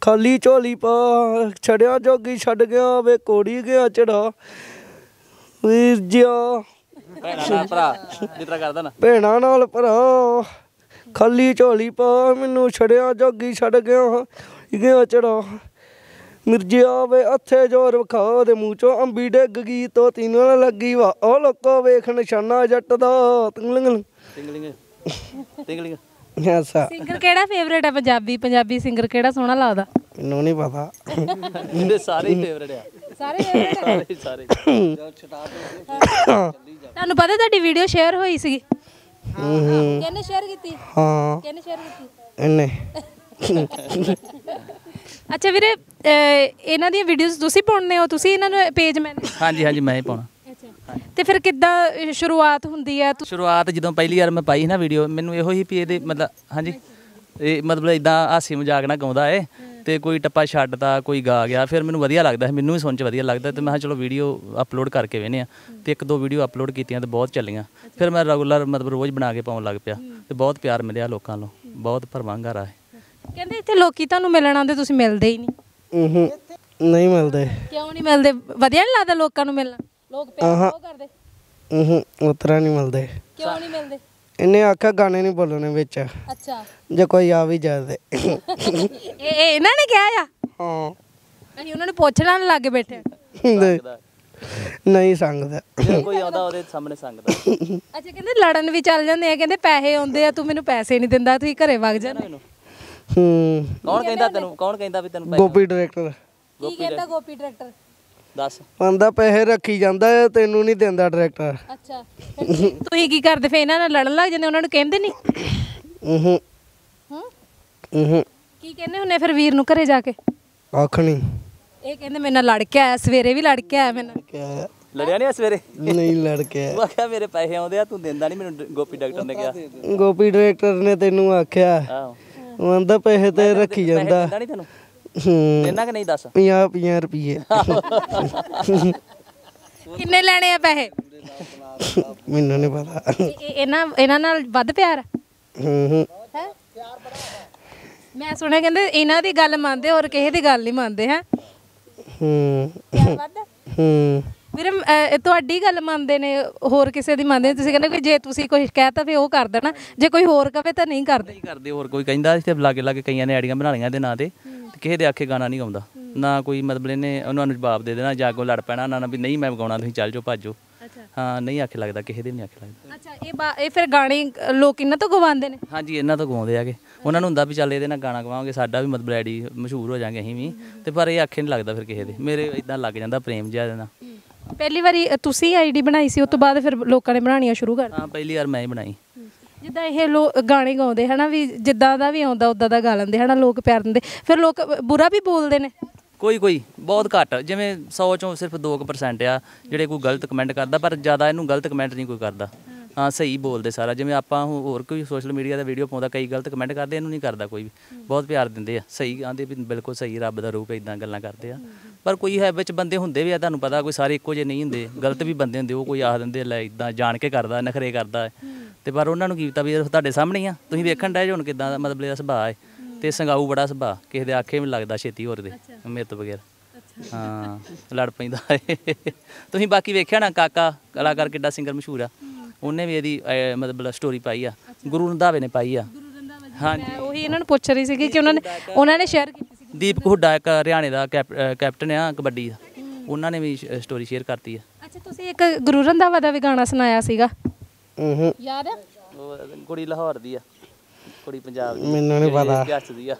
ਖਾਲੀ ਝੋਲੀ ਪਾ ਛੜਿਆ ਜੋਗੀ ਛੱਡ ਗਿਆ ਵੇ ਕੋੜੀ ਗਿਆ ਚੜਾ। ਵੀਰ ਜਿਆ। ਭੈਣਾ ਨਾ ਭਰਾ ਜਿਤਨਾ ਕਰਦਾ ਨਾ। ਭੈਣਾਂ ਨਾਲ ਭਰਾ। ਖਾਲੀ ਝੋਲੀ ਪਾ ਮੈਨੂੰ ਛੜਿਆ ਜੋਗੀ ਛੱਡ ਗਿਆ ਗਿਆ ਚੜਾ। ਮਿਰਜਿਆ ਵੇ ਹੱਥੇ ਜੋਰ ਵਿਖਾ ਦੇ ਮੂੰਹ ਚੋਂ ਅੰਬੀ ਡਿੱਗ ਗਈ ਤੋ ਤੀਨੋਂ ਨਾਲ ਲੱਗੀ ਵਾ। ਉਹ ਲੋਕੋ ਵੇਖ ਨਿਸ਼ਾਨਾ ਜੱਟ ਦਾ ਤਿੰਗਲਿੰਗ ਟਿੰਗਲਿੰਗ ਟਿੰਗਲਿੰਗ ਐਸਾ ਸਿੰਗਰ ਕਿਹੜਾ ਫੇਵਰੇਟ ਹੈ ਪੰਜਾਬੀ? ਪੰਜਾਬੀ ਸਿੰਗਰ ਕਿਹੜਾ ਸੋਹਣਾ ਲੱਗਦਾ? ਮੈਨੂੰ ਨਹੀਂ ਪਤਾ। ਇਹਦੇ ਸਾਰੇ ਹੀ ਫੇਵਰਟ ਆ। ਸਾਰੇ। ਸਾਰੇ ਸਾਰੇ ਤੁਹਾਨੂੰ ਪਤਾ ਤੁਹਾਡੀ ਵੀਡੀਓ ਸ਼ੇਅਰ ਹੋਈ ਸੀ ਹੂੰ ਕਿਹਨੇ ਸ਼ੇਅਰ ਕੀਤੀ? ਹਾਂ। ਕਿਹਨੇ ਸ਼ੇਅਰ ਕੀਤੀ? ਇਹਨੇ। ਅੱਛਾ ਵੀਰੇ ਇਹਨਾਂ ਦੀਆਂ ਵੀਡੀਓਜ਼ ਤੁਸੀਂ ਪਾਉਂਦੇ ਹੋ? ਤੁਸੀਂ ਇਹਨਾਂ ਨੂੰ ਪੇਜ ਮੈਨੇਜ ਹਾਂਜੀ ਹਾਂਜੀ ਮੈਂ ਹੀ ਪਾਉਣਾ। ਤੇ ਫਿਰ ਕਿੱਦਾਂ ਸ਼ੁਰੂਆਤ ਹੁੰਦੀ ਹੈ? ਤੁ- ਸ਼ੁਰੂਆਤ ਜਦੋਂ ਪਹਿਲੀ ਵਾਰ ਮੈਂ ਪਾਈ ਸੀ ਨਾ ਵੀਡੀਓ ਮੈਨੂੰ ਇਹੋ ਹੀ ਵੀ ਇਹਦੇ ਮਤਲਬ ਹਾਂਜੀ। ਇਹ ਮਤਲਬ ਇਦਾਂ ਹਾਸੀ ਮਜ਼ਾਕ ਨਾਲ ਗਾਉਂਦਾ ਏ ਤੇ ਕੋਈ ਟੱਪਾ ਛੱਡਦਾ ਕੋਈ ਗਾ ਗਿਆ ਫਿਰ ਮੈਨੂੰ ਵਧੀਆ ਲੱਗਦਾ ਮੈਨੂੰ ਵੀ ਸੁਣ ਚ ਵਧੀਆ ਲੱਗਦਾ ਤੇ ਮੈਂ ਕਿਹਾ ਚਲੋ ਵੀਡੀਓ ਅਪਲੋਡ ਕਰਕੇ ਵੇਨੇ ਆ ਤੇ ਇੱਕ ਦੋ ਵੀਡੀਓ ਅਪਲੋਡ ਕੀਤੀਆਂ ਤੇ ਬਹੁਤ ਚੱਲੀਆਂ। ਫਿਰ ਮੈਂ ਰੈਗੂਲਰ ਮਤਲਬ ਰੋਜ਼ ਬਣਾ ਕੇ ਪਾਉਣ ਲੱਗ ਪਿਆ ਤੇ ਬਹੁਤ ਪਿਆਰ ਮਿਲਿਆ ਲੋਕਾਂ ਨੂੰ ਬਹੁਤ ਭਰਵਾਂਗਾ ਹੈ ਕਹਿੰਦੇ ਇੱਥੇ ਲੋਕੀ ਤੁਹਾਨੂੰ ਮਿਲਣ ਆਉਂਦੇ ਤੁਸੀਂ ਮਿਲਦੇ ਹੀ ਨਹੀਂ। ਨਹੀਂ ਮਿਲਦੇ। ਕਿਉਂ ਨਹੀਂ ਮਿਲਦੇ? ਵਧੀਆ ਨਹੀਂ ਲੱਗਦਾ ਲੋਕਾਂ ਨੂੰ ਮਿਲਣਾ? ਲੋਕ ਪਿਆਰ ਬਹੁਤ ਕਰਦੇ। ਹੂੰ ਉਤਰਾ ਨਹੀਂ ਮਿਲਦੇ। ਕਿਉਂ ਨਹੀਂ ਮਿਲਦੇ? ਇਹਨੇ ਆਖਿਆ ਗਾਣੇ ਨਹੀਂ ਬੋਲਣੇ ਵਿੱਚ। ਅੱਛਾ। ਜੇ ਕੋਈ ਆ ਵੀ ਜਾਵੇ ਇਹ ਇਹ ਇਹਨਾਂ ਨੇ ਕਿਹਾ ਆ? ਹਾਂ। ਅਸੀਂ ਉਹਨਾਂ ਨੂੰ ਪੁੱਛਣਾ ਲੱਗ ਬੈਠੇ। ਨਹੀਂ- ਨਹੀਂ ਸੰਗਦਾ। ਜੇ ਕੋਈ ਆਉਂਦਾ ਉਹਦੇ ਸਾਹਮਣੇ ਸੰਗਦਾ ਅੱਛਾ ਕਹਿੰਦੇ ਲੜਨ ਵੀ ਚੱਲ ਜਾਂਦੇ ਆ ਕਹਿੰਦੇ ਪੈਸੇ ਆਉਂਦੇ ਆ ਤੂੰ ਮੈਨੂੰ ਪੈਸੇ ਨਹੀਂ ਦਿੰਦਾ ਤੁਸੀਂ ਘਰੇ ਵਗ ਜਾਂਦੇ। ਹੂੰ। ਕੌਣ ਕਹਿੰਦਾ ਤੈਨੂੰ? ਕੌਣ ਕਹਿੰਦਾ ਵੀ ਤੈਨੂੰ ਪੈਸੇ ਗੋਪੀ ਡਾਇਰੈਕਟਰ। ਕੀ ਕਹਿੰਦਾ ਗੋਪੀ ਡਾਇਰੈਕਟਰ? ਦੱਸ। ਆਂਦਾ ਪੈਸੇ ਰੱਖੀ ਜਾਂਦਾ ਹੈ, ਤੈਨੂੰ ਨਹੀਂ ਦਿੰਦਾ ਡਾਇਰੈਕਟਰ ਅੱਛਾ ਤੁਸੀਂ ਕੀ ਕਰਦੇ ਫੇ ਇਹਨਾਂ ਨਾਲ ਲੜਨ ਲੱਗ ਜਾਂਦੇ ਉਹਨਾਂ ਨੂੰ ਕਹਿੰਦੇ ਨਹੀਂ? ਹੂੰ ਹੂੰ? ਹੂੰ ਕੀ ਕਹਿੰਦੇ ਹੁੰਨੇ ਫਿਰ ਵੀਰ ਨੂੰ ਘਰੇ ਜਾ ਕੇ? ਆਖਣੀ ਇਹ ਕਹਿੰਦੇ ਮੇਰੇ ਨਾਲ ਲੜ ਕੇ ਆਇਆ ਸਵੇਰੇ ਵੀ ਲੜ ਕੇ ਆਇਆ ਮੇਰੇ ਨਾਲ। ਕਿਆ ਲੜਿਆ ਨਹੀਂ ਸਵੇਰੇ? ਨਹੀਂ ਲੜ ਕੇ ਉਹ ਆਖਿਆ ਮੇਰੇ ਪੈਸੇ ਆਉਂਦੇ ਆ ਤੂੰ ਦਿੰਦਾ ਨਹੀਂ ਮੈਨੂੰ ਡ- ਗੋਪੀ ਡਾਕਟਰ ਨੇ ਕਿਹਾ। ਗੋਪੀ ਡਾਇਰੈਕਟਰ ਨੇ ਤੈਨੂੰ ਆਖਿਆ। ਆਹੋ। ਉਹ ਆਂਦਾ ਪੈਸੇ ਤੇ ਰੱਖੀ ਜਾਂਦਾ। ਦਿੰਦਾ ਨਹੀਂ ਤੈਨੂੰ? ਹੂੰ। ਕਿ ਨਹੀਂ ਦੱਸ? 50 50 ਰੁਪਏ ਕਿੰਨੇ ਲੈਣੇ ਆ ਪੈਸੇ? ਮੈਨੂੰ ਨਹੀਂ ਪਤਾ। ਇਹ- ਇਹ- ਇਹਨਾਂ ਇਹਨਾਂ ਨਾਲ ਵੱਧ ਪਿਆਰ ਆ? ਹੂੰ ਹੂੰ। ਹੈ? ਮੈਂ ਸੁਣਿਆ ਕਹਿੰਦੇ ਇਹਨਾਂ ਦੀ ਗੱਲ ਮੰਨਦੇ ਹੋਰ ਕਿਸੇ ਦੀ ਗੱਲ ਨਹੀਂ ਮੰਨਦੇ ਹੈ? ਹੂੰ? ਹੂੰ। ਵੀਰੇ ਅਹ, ਇਹ ਤੁਹਾਡੀ ਗੱਲ ਮੰਨਦੇ ਨੇ ਹੋਰ ਕਿਸੇ ਦੀ ਮੰਨਦੇ ਨਹੀਂ। ਤੁਸੀਂ ਕਹਿੰਦੇ ਕਿ ਜੇ ਤੁਸੀਂ ਕੁਝ ਕਹਿਤਾ ਫੇ ਉਹ ਕਰ ਦੇਣਾ ਜੇ ਕੋਈ ਹੋਰ ਕਵੇ ਤਾਂ ਨਹੀਂ ਕਰਦੇ। ਨਹੀਂ ਕਰਦੇ ਹੋਰ ਕੋਈ ਕਹਿੰਦਾ ਇੱਥੇ ਲਾਗੇ ਲਾਗੇ ਕਈਆਂ ਨੇ ਆਈਡੀਆਂ ਬਣਾ ਲਈਆਂ ਦੇ ਨਾਂ ਤੇ। ਕਿਸੇ ਦੇ ਆਖੇ ਗਾਣਾ ਨਹੀਂ ਗਾਉਂਦਾ। ਨਾ ਕੋਈ ਮਤਲਬ ਇਹਨੇ ਉਹਨਾਂ ਨੂੰ ਜਵਾਬ ਦੇ ਦੇਣਾ ਜਾਗੋ ਲੜ ਪੈਣਾ ਨਾ ਨਾ ਵੀ ਨਹੀਂ ਮੈਂ ਗਾਉਣਾ ਤੁਸੀਂ ਚੱਲ ਜਾਓ ਭੱਜੋ। ਹਾਂ ਨਹੀਂ ਆਖੇ ਲੱਗਦਾ ਕਿਸੇ ਦੇ ਨਹੀਂ ਆਖੇ ਲੱਗਦਾ। ਅੱਛਾ ਇਹ ਇਹ ਫਿਰ ਗਾਣੇ ਲੋਕ ਇਹਨਾਂ ਤੋਂ ਗਵਾਉਂਦੇ ਨੇ? ਹਾਂਜੀ ਇਹਨਾਂ ਤੋਂ ਗਾਉਂਦੇ ਆਗੇ। ਉਹਨਾਂ ਨੂੰ ਹੁੰਦਾ ਵੀ ਚੱਲ ਇਹਦੇ ਨਾਲ ਗਾਣਾ ਗਵਾਵਾਂਗੇ ਸਾਡਾ ਵੀ ਮਤਲਬ ਐਡੀ ਮਸ਼ਹੂਰ ਹੋ ਜਾਾਂਗੇ ਅਸੀਂ ਵੀ। ਤੇ ਪਰ ਇਹ ਆਖੇ ਨਹੀਂ ਲੱਗਦਾ ਫਿਰ ਕਿਸੇ ਦੇ। ਮੇਰੇ ਇਦਾਂ ਲੱਗ ਜਾਂਦਾ ਪ੍ਰੇਮ ਜਿਹਾ ਇਹਦੇ ਨਾਲ। ਪਹਿਲੀ ਵਾਰੀ ਤੁਸੀਂ ਆਈਡੀ ਬਣਾਈ ਸੀ ਉਸ ਤੋਂ ਬਾਅਦ ਫਿਰ ਲੋਕਾਂ ਨੇ ਬਣਾਉਣੀਆਂ ਸ਼ੁਰੂ ਕਰ ਹਾਂ ਪਹਿਲੀ ਵਾਰ ਮੈਂ ਹੀ ਬਣਾਈ। ਜਿੱਦਾਂ ਇਹ ਲੋਕ ਗਾਣੇ ਗਾਉਂਦੇ ਹਨਾ ਵੀ ਜਿੱਦਾਂ ਦਾ ਵੀ ਆਉਂਦਾ ਉਦਾਂ ਦਾ ਗਾ ਲੈਂਦੇ ਹਨਾ, ਲੋਕ ਪਿਆਰ ਦਿੰਦੇ। ਫਿਰ ਲੋਕ ਬੁਰਾ ਵੀ ਬੋਲਦੇ ਨੇ। ਕੋਈ ਕੋਈ, ਬਹੁਤ ਘੱਟ। ਜਿਵੇਂ 100 ਚੋਂ ਸਿਰਫ 2% ਆ, ਜਿਹੜੇ ਕੋਈ ਗਲਤ ਕਮੈਂਟ ਕਰਦਾ, ਪਰ ਜ਼ਿਆਦਾ ਇਹਨੂੰ ਗਲਤ ਕਮੈਂਟ ਨਹੀਂ ਕੋਈ ਕਰਦਾ। ਹਾਂ, ਸਹੀ ਬੋਲਦੇ ਸਾਰਾ। ਜਿਵੇਂ ਆਪਾਂ ਹੋਰ ਕੋਈ ਸੋਸ਼ਲ ਮੀਡੀਆ ਦਾ ਵੀਡੀਓ ਪਾਉਂਦਾ, ਕਈ ਗਲਤ ਕਮੈਂਟ ਕਰਦੇ, ਇਹਨੂੰ ਨਹੀਂ ਕਰਦਾ ਕੋਈ ਵੀ। ਬਹੁਤ ਪਿਆਰ ਦਿੰਦੇ ਆ। ਸਹੀ ਆਂਦੇ ਵੀ ਬਿਲਕੁਲ ਸਹੀ, ਰੱਬ ਦਾ ਰੂਪ ਇਦਾਂ ਗੱਲਾਂ ਕਰਦੇ ਆ। ਪਰ ਕੋਈ ਹੈ, ਵਿੱਚ ਬੰਦੇ ਹੁੰਦੇ ਵੀ ਆ, ਤੁਹਾਨੂੰ ਪਤਾ, ਕੋਈ ਸਾਰੇ ਇੱਕੋ ਜਿਹੇ ਨਹੀਂ ਹੁੰਦੇ। ਗਲਤ ਵੀ ਬੰਦੇ ਹੁੰਦੇ, ਉਹ ਕੋਈ ਆਖ ਦਿੰਦੇ ਲੈ ਇਦਾਂ ਜਾਣ ਕੇ ਕਰਦਾ, ਨਖਰੇ ਕਰਦਾ। ਤੇ ਪਰ ਉਹਨਾਂ ਨੂੰ ਕੀ ਪਤਾ ਵੀ ਤੁਹਾਡੇ ਸਾਹਮਣੇ ਹੀ ਆ। ਤੁਸੀਂ ਵੇਖਣ ਡਏ ਜੇ ਹੁਣ ਕਿਦਾਂ ਦਾ ਮਤਲਬ ਇਹਦਾ ਸੁਭਾਅ ਹੈ। ਤੇ ਸੰਗਾਊ ਬੜਾ ਸੁਭਾਅ ਕਿਸੇ ਦੇ ਆਖੇ ਵੀ ਲੱਗਦਾ ਛੇਤੀ ਹੋਰ ਦੇ ਮੇਰੇ ਤੋਂ ਬਗੈਰ ਹਾਂ ਲੜ ਪੈਂਦਾ ਏ ਤੁਸੀਂ ਬਾਕੀ ਵੇਖਿਆ ਨਾ ਕਾਕਾ ਕਲਾਕਾਰ ਕਿੱਡਾ ਸਿੰਗਰ ਮਸ਼ਹੂਰ ਆ। ਉਹਨੇ ਵੀ ਇਹਦੀ ਮਤਲਬ ਸਟੋਰੀ ਪਾਈ ਆ। ਗੁਰੂ ਰੰਧਾਵੇ ਨੇ ਪਾਈ ਆ। ਹਾਂਜੀ। ਮੈਂ ਉਹੀ ਇਹਨਾਂ ਨੂੰ ਪੁੱਛ ਰਹੀ ਸੀਗੀ ਕਿ ਉਹਨਾਂ ਨੇ ਉਹਨਾਂ ਨੇ ਸ਼ੇਅਰ ਕੀਤੀ ਸੀ ਦੀਪਕ ਹੁੱਡਾ ਇੱਕ ਹਰਿਆਣੇ ਦਾ ਕੈਪਟਨ ਆ ਕਬੱਡੀ ਦਾ। ਉਹਨਾਂ ਨੇ ਵੀ ਸਟੋਰੀ ਸ਼ੇਅਰ ਕਰਤੀ ਆ। ਅੱਛਾ ਤੁਸੀਂ ਇੱਕ ਗੁਰੂ ਰੰਧਾਵਾ ਦਾ ਵੀ ਗਾਣਾ ਸੁਣਾਇਆ ਸੀਗਾ। ਹੂੰ ਯਾਦ ਆ? ਉਹ ਕੁੜੀ ਲਾਹੌਰ ਦੀ ਆ। ਕੁੜੀ ਪੰਜਾਬ ਦੀ। ਮੈਨੂੰ ਨਹੀਂ ਪਤਾ। ਹੱਸਦੀ ਆ।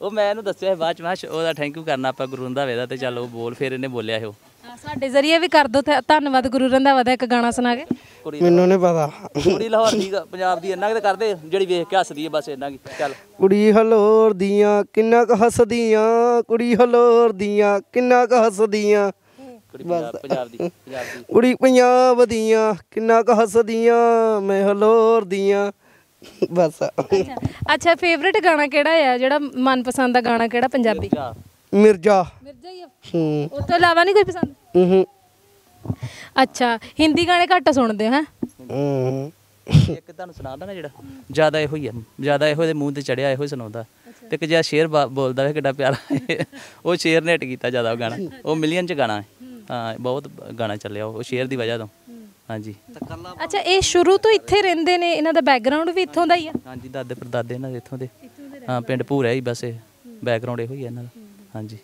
ਉਹ ਮੈਂ ਇਹਨੂੰ ਦੱਸਿਆ ਸੀ ਬਾਅਦ ਚ ਮੈਂ ਕਿਹਾ ਉਹਦਾ ਥੈਂਕ ਯੂ ਕਰਨਾ ਆਪਾਂ ਗੁਰੂ ਰੰਧਾਵੇ ਦਾ ਤੇ ਚੱਲ ਉਹ ਬੋਲ ਫਿਰ ਇਹਨੇ ਬੋਲਿਆ ਉਹ। ਹਾਂ, ਸਾਡੇ ਜ਼ਰੀਏ ਵੀ ਕਰ ਦੋ ਧੰਨਵਾਦ ਗੁਰੂ ਰੰਧਾਵਾ ਦਾ ਇੱਕ ਗਾਣਾ ਸੁਣਾ ਕੇ। ਕੁੜੀ ਮੈਨੂੰ ਨਹੀਂ ਪਤਾ। ਕੁੜੀ ਲਾਹੌਰ ਦੀ ਗਾ, ਪੰਜਾਬ ਦੀ ਇੰਨਾ ਕਿ ਕਰਦੇ ਜਿਹੜੀ ਵੇਖ ਕੇ ਹੱਸਦੀ ਹੈ ਬਸ ਇੰਨਾ ਕੀ ਚੱਲ। ਕੁੜੀ ਹਲੋਰ ਦੀਆਂ ਕਿੰਨਾ ਕੁ ਹੱਸਦੀਆਂ ਕੁੜੀ ਹਲੋਰ ਦੀਆਂ ਕਿੰਨਾ ਕੁ ਹੱਸਦੀਆਂ। ਕੁੜੀ ਪੰਜਾਬ ਪੰਜਾਬ ਦੀ ਪੰਜਾਬ ਦੀ? ਕੁੜੀ ਪੰਜਾਬ ਦੀਆਂ ਕਿੰਨਾ ਕੁ ਹੱਸਦੀਆਂ ਮੈਂ ਹਲੋਰ ਦੀਆਂ। ਬਸ। ਅੱਛਾ ਫੇਵਰਿਟ ਗਾਣਾ ਕਿਹੜਾ ਆ? ਜਿਹੜਾ ਮਨਪਸੰਦ ਦਾ ਗਾਣਾ ਕਿਹੜਾ ਪੰਜਾਬੀ? ਮਿਰਜ਼ਾ। ਮਿਰਜ਼ਾ। ਹੀ ਆ। ਹੂੰ। ਉਸ ਤੋਂ ਇਲਾਵਾ ਨਹੀਂ ਕੋਈ ਪਸੰਦ? ਹੂੰ ਅੱਛਾ ਹਿੰਦੀ ਗਾਣੇ ਘੱਟ ਸੁਣਦੇ ਹੋ ਹੈ? ਹੂੰ ਇੱਕ ਤੁਹਾਨੂੰ ਸੁਣਾਉਂਦਾ ਨਾ ਜਿਹੜਾ ਜ਼ਿਆਦਾ ਇਹੋ ਹੀ ਆ। ਜ਼ਿਆਦਾ ਇਹੋ ਦੇ ਮੂੰਹ ਤੇ ਚੜਿਆ ਇਹੋ ਹੀ ਸੁਣਾਉਂਦਾ। ਤੇ ਇੱਕ ਜਿਹਾ ਸ਼ੇਰ ਬੋਲਦਾ ਹੈ ਕਿੱਡਾ ਪਿਆਰਾ ਹੈ। ਉਹ ਸ਼ੇਰ ਨੇ ਹਿੱਟ ਕੀਤਾ ਜ਼ਿਆਦਾ ਉਹ ਗਾਣਾ। ਉਹ ਮਿਲੀਅਨ ਚ ਗਾਣਾ ਹੈ। ਹਾਂ ਬਹੁਤ ਗਾਣਾ ਚੱਲਿਆ ਉਹ ਸ਼ੇਰ ਦੀ ਵਜ੍ਹਾ ਤੋਂ। ਹਾਂਜੀ। ਅੱਛਾ ਇਹ ਸ਼ੁਰੂ ਤੋਂ ਇੱਥੇ ਰਹਿੰਦੇ ਨੇ ਇਹਨਾਂ ਦਾ ਬੈਕਗ੍ਰਾਉਂਡ ਵੀ ਇੱਥੋਂ ਦਾ ਹੀ ਆ? ਹਾਂਜੀ ਦਾਦੇ ਪਰਦਾਦੇ ਇਹਨਾਂ ਦੇ ਇੱਥੋਂ ਦੇ। ਹਾਂ ਪਿੰਡ ਭੂਰਾ ਹੀ ਬਸ ਇਹ ਬੈਕਗ੍ਰਾਉਂਡ ਇਹੋ ਹੀ ਹੈ ਇਹਨਾਂ ਦਾ। ਹਾਂਜੀ।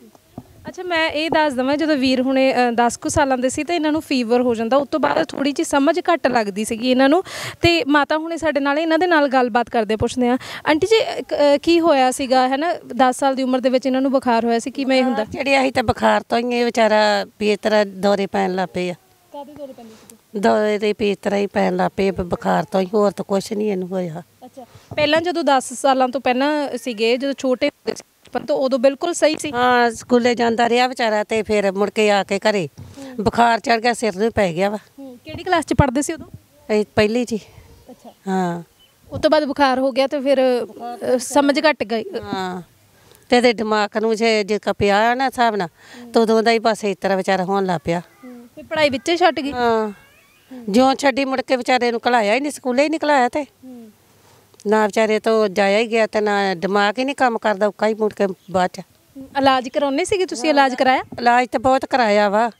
ਅੱਛਾ ਮੈਂ ਇਹ ਦੱਸ ਦਵਾਂ ਜਦੋਂ ਵੀਰ ਹੁਣੇ 10 ਕੁ ਸਾਲਾਂ ਦੇ ਸੀ ਤਾਂ ਇਹਨਾਂ ਨੂੰ ਫੀਵਰ ਹੋ ਜਾਂਦਾ ਉਸ ਤੋਂ ਬਾਅਦ ਥੋੜੀ ਜਿਹੀ ਸਮਝ ਘੱਟ ਲੱਗਦੀ ਸੀਗੀ ਇਹਨਾਂ ਨੂੰ ਤੇ ਮਾਤਾ ਹੁਣੇ ਸਾਡੇ ਨਾਲ ਇਹਨਾਂ ਦੇ ਨਾਲ ਗੱਲਬਾਤ ਕਰਦੇ ਪੁੱਛਦੇ ਆ ਆਂਟੀ ਜੀ ਕ- ਹੋਇਆ ਸੀਗਾ ਹੈ ਨਾ 10 ਸਾਲ ਦੀ ਉਮਰ ਦੇ ਵਿੱਚ ਇਹਨਾਂ ਨੂੰ ਬੁਖਾਰ ਹੋਇਆ ਸੀ ਕਿਵੇਂ ਹੁੰਦਾ? ਚੜਿਆ ਸੀ ਤਾਂ ਬੁਖਾਰ ਤੋਂ ਹੀ ਇਹ ਵਿਚਾਰਾ ਵੀ ਇਸ ਤਰ੍ਹਾਂ ਦੌਰੇ ਪੈਣ ਲੱਗ ਪਏ ਆ ਕਾਦੇ ਦੌਰੇ ਪੈਂਦੇ ਸੀ ਦੌਰੇ ਇਸ ਤਰ੍ਹਾਂ ਹੀ ਪੈਣ ਲੱਗ ਪਏ ਬੁਖਾਰ ਤੋਂ ਹੀ ਹੋਰ ਤਾਂ ਕੁਝ ਨਹੀਂ ਇਹਨੂੰ ਹੋਇਆ। ਅੱਛਾ ਪਹਿਲਾਂ ਜਦੋਂ 10 ਸਾਲਾਂ ਤੋਂ ਪਹਿਲਾਂ ਸੀਗੇ ਜਦੋਂ ਛੋਟੇ ਹੁੰਦੇ ਸੀ ਬਚਪਨ ਤੋਂ ਉਦੋਂ ਬਿਲਕੁਲ ਸਹੀ ਸੀ। ਹਾਂ ਸਕੂਲੇ ਜਾਂਦਾ ਰਿਹਾ ਵਿਚਾਰਾ ਤੇ ਫਿਰ ਮੁੜ ਕੇ ਆ ਕੇ ਘਰੇ। ਬੁਖਾਰ ਚੜ ਗਿਆ ਸਿਰ ਨੂੰ ਪੈ ਗਿਆ ਵਾ। ਕਿਹੜੀ ਕਲਾਸ 'ਚ ਪੜ੍ਹਦੇ ਸੀ ਉਦੋਂ? ਇਹ ਪਹਿਲੀ ਜੀ। ਅੱਛਾ। ਹਾਂ। ਉਸ ਤੋਂ ਬਾਅਦ ਬੁਖਾਰ ਹੋ ਗਿਆ ਤੇ ਫਿਰ ਸਮਝ ਘਟ ਗਈ। ਹਾਂ। ਤੇ ਇਹਦੇ ਦਿਮਾਗ ਨੂੰ ਜੇ ਜੇ ਕਪਿਆ ਨਾ ਹਿਸਾਬ ਨਾਲ ਤਾਂ ਉਦੋਂ ਦਾ ਹੀ ਬਸ ਇਸ ਤਰ੍ਹਾਂ ਵਿਚਾਰਾ ਹੋਣ ਲੱਗ ਪਿਆ। ਤੇ ਪੜ੍ਹਾਈ ਵਿੱਚੇ ਛੱਡ ਗਈ? ਹਾਂ। ਜਿਉਂ ਛੱਡੀ ਮੁੜ ਕੇ ਵਿਚਾਰੇ ਨੂੰ ਕਲਾਇਆ ਹੀ ਨਹੀਂ ਸਕੂਲੇ ਹੀ ਨਹੀਂ ਕਲਾਇਆ ਤੇ। ਨਾ ਵਿਚਾਰੇ ਤੋਂ ਜਾਇਆ ਹੀ ਗਿਆ ਤੇ ਨਾ ਦਿਮਾਗ ਹੀ ਨਹੀਂ ਕੰਮ ਕਰਦਾ ਉੱਕਾ ਹੀ ਮੁੜ ਕੇ ਬਾਅਦ ਚ। ਇਲਾਜ ਕਰਾਉਣੇ ਸੀਗੇ ਤੁਸੀਂ ਇਲਾਜ ਕਰਾਇਆ? ਇਲਾਜ ਤੇ ਬਹੁਤ ਕਰਾਇਆ ਵਾ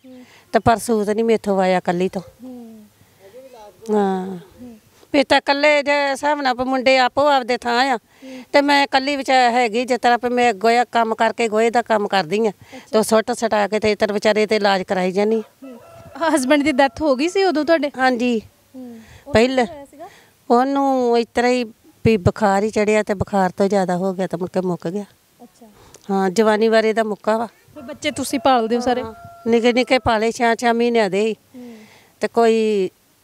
ਤੇ ਪਰ ਸੂਤ ਨਹੀਂ ਮੇਥੋਂ ਆਇਆ ਕੱਲੀ ਤੋਂ। ਹਾਂ। ਵੀ ਤਾਂ ਕੱਲੇ ਜੇ ਹਿਸਾਬ ਨਾਲ ਮੁੰਡੇ ਆਪੋ ਆਪਦੇ ਥਾਂ ਆ ਤੇ ਮੈਂ ਕੱਲੀ ਵਿੱਚ ਹੈਗੀ ਜਿਸ ਤਰ੍ਹਾਂ ਮੈਂ ਗੋਇਆ ਕੰਮ ਕਰਕੇ ਗੋਏ ਦਾ ਕੰਮ ਕਰਦੀ ਆ ਤੇ ਸੁੱਟ ਸਟਾ ਕੇ ਤੇ ਇਤਰ ਵਿਚਾਰੇ ਤੇ ਇਲਾਜ ਕਰਾਈ ਜਾਨੀ ਹਸਬੰਡ ਦੀ ਡੈਥ ਹੋ ਗਈ ਸੀ ਉਦੋਂ ਤੁਹਾਡੇ? ਹਾਂਜੀ। ਪਹਿਲੇ ਉਹਨੂੰ ਇਸ ਤਰ੍ਹਾਂ ਹੀ ਵੀ ਬੁਖਾਰ ਹੀ ਚੜਿਆ ਤੇ ਬੁਖਾਰ ਤੋਂ ਜ਼ਿਆਦਾ ਹੋ ਗਿਆ ਤਾਂ ਮੁੜ ਕੇ ਮੁੱਕ ਗਿਆ। ਅੱਛਾ। ਹਾਂ ਜਵਾਨੀ ਵਾਰੇ ਦਾ ਮੁੱਕਾ ਵਾ। ਫਿਰ ਬੱਚੇ ਤੁਸੀਂ ਪਾਲਦੇ ਹੋ ਸਾਰੇ? ਨਿੱਕੇ ਨਿੱਕੇ ਪਾਲੇ ਛੇ ਛੇ ਮਹੀਨਿਆਂ ਦੇ ਸੀ ਤੇ ਕੋਈ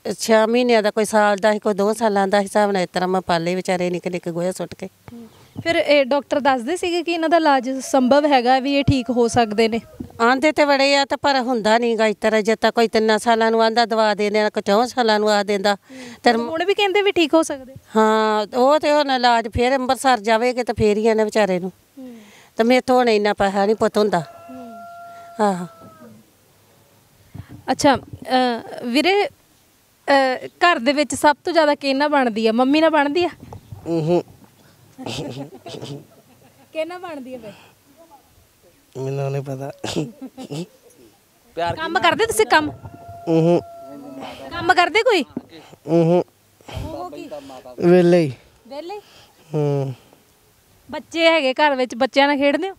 6 ਮਹੀਨਿਆਂ ਦਾ ਕੋਈ ਸਾਲ ਦਾ ਸੀ ਕੋਈ 2 ਸਾਲਾਂ ਦਾ ਹਿਸਾਬ ਨਾਲ ਇਸ ਤਰ੍ਹਾਂ ਮੈਂ ਪਾਲੇ ਵਿਚਾਰੇ ਨਿੱਕੇ ਨਿੱਕੇ ਗੋਇਆ ਸੁੱਟ ਕੇ। ਫਿਰ ਇਹ ਡਾਕਟਰ ਦੱਸਦੇ ਸੀਗੇ ਕਿ ਇਹਨਾਂ ਦਾ ਇਲਾਜ ਸੰਭਵ ਹੈਗਾ ਵੀ ਇਹ ਠੀਕ ਹੋ ਸਕਦੇ ਨੇ। ਆਂਦੇ ਤੇ ਬੜੇ ਆ ਤੇ ਪਰ ਹੁੰਦਾ ਨਹੀਂਗਾ ਇਸ ਤਰ੍ਹਾਂ ਜੇ ਤਾਂ ਕੋਈ ਤਿੰਨਾਂ ਸਾਲਾਂ ਨੂੰ ਆਂਦਾ ਦਵਾ ਦੇ ਦੇਣਾ ਕੋਈ ਚੌਂ ਸਾਲਾਂ ਨੂੰ ਆ ਦਿੰਦਾ ਤੇ ਹੁਣ ਵੀ ਕਹਿੰਦੇ ਵੀ ਠੀਕ ਹੋ ਸਕਦੇ। ਹਾਂ ਉਹ ਤੇ ਹੁਣ ਇਲਾਜ ਫੇਰ ਅੰਮ੍ਰਿਤਸਰ ਜਾਵੇਗੇ ਤੇ ਫੇਰ ਹੀ ਇਹਨੇ ਵਿਚਾਰੇ ਨੂੰ। ਤੇ ਮੇਥੋਂ ਹੁਣ ਇੰਨਾ ਪੈਸਾ ਨਹੀਂ ਪੁੱਤ ਹੁੰਦਾ। ਆਹ। ਅੱਛਾ ਵੀਰੇ ਘਰ ਦੇ ਵਿੱਚ ਸਭ ਤੋਂ ਜ਼ਿਆਦਾ ਕਿਹਨਾਂ ਬਣਦੀ ਆ? ਮੰਮੀ ਨਾਲ ਬਣਦੀ ਆ? ਹੂੰ ਕਿਹਨਾਂ ਬਣਦੀ ਆ ਫਿਰ? ਮੈਨੂੰ ਨਹੀਂ ਪਤਾ। ਪਿਆਰ ਕੰਮ ਕਰਦੇ ਤੁਸੀਂ ਕੰਮ? ਹੂੰ ਕੰਮ ਕਰਦੇ ਕੋਈ? ਹੂੰ ਉਹ ਕੀ? ਵੇਲੇ ਹੀ। ਵਿਹਲੇ ਹੂੰ? ਬੱਚੇ ਹੈਗੇ ਘਰ ਵਿੱਚ ਬੱਚਿਆਂ ਨਾਲ ਖੇਡਦੇ ਹੋ?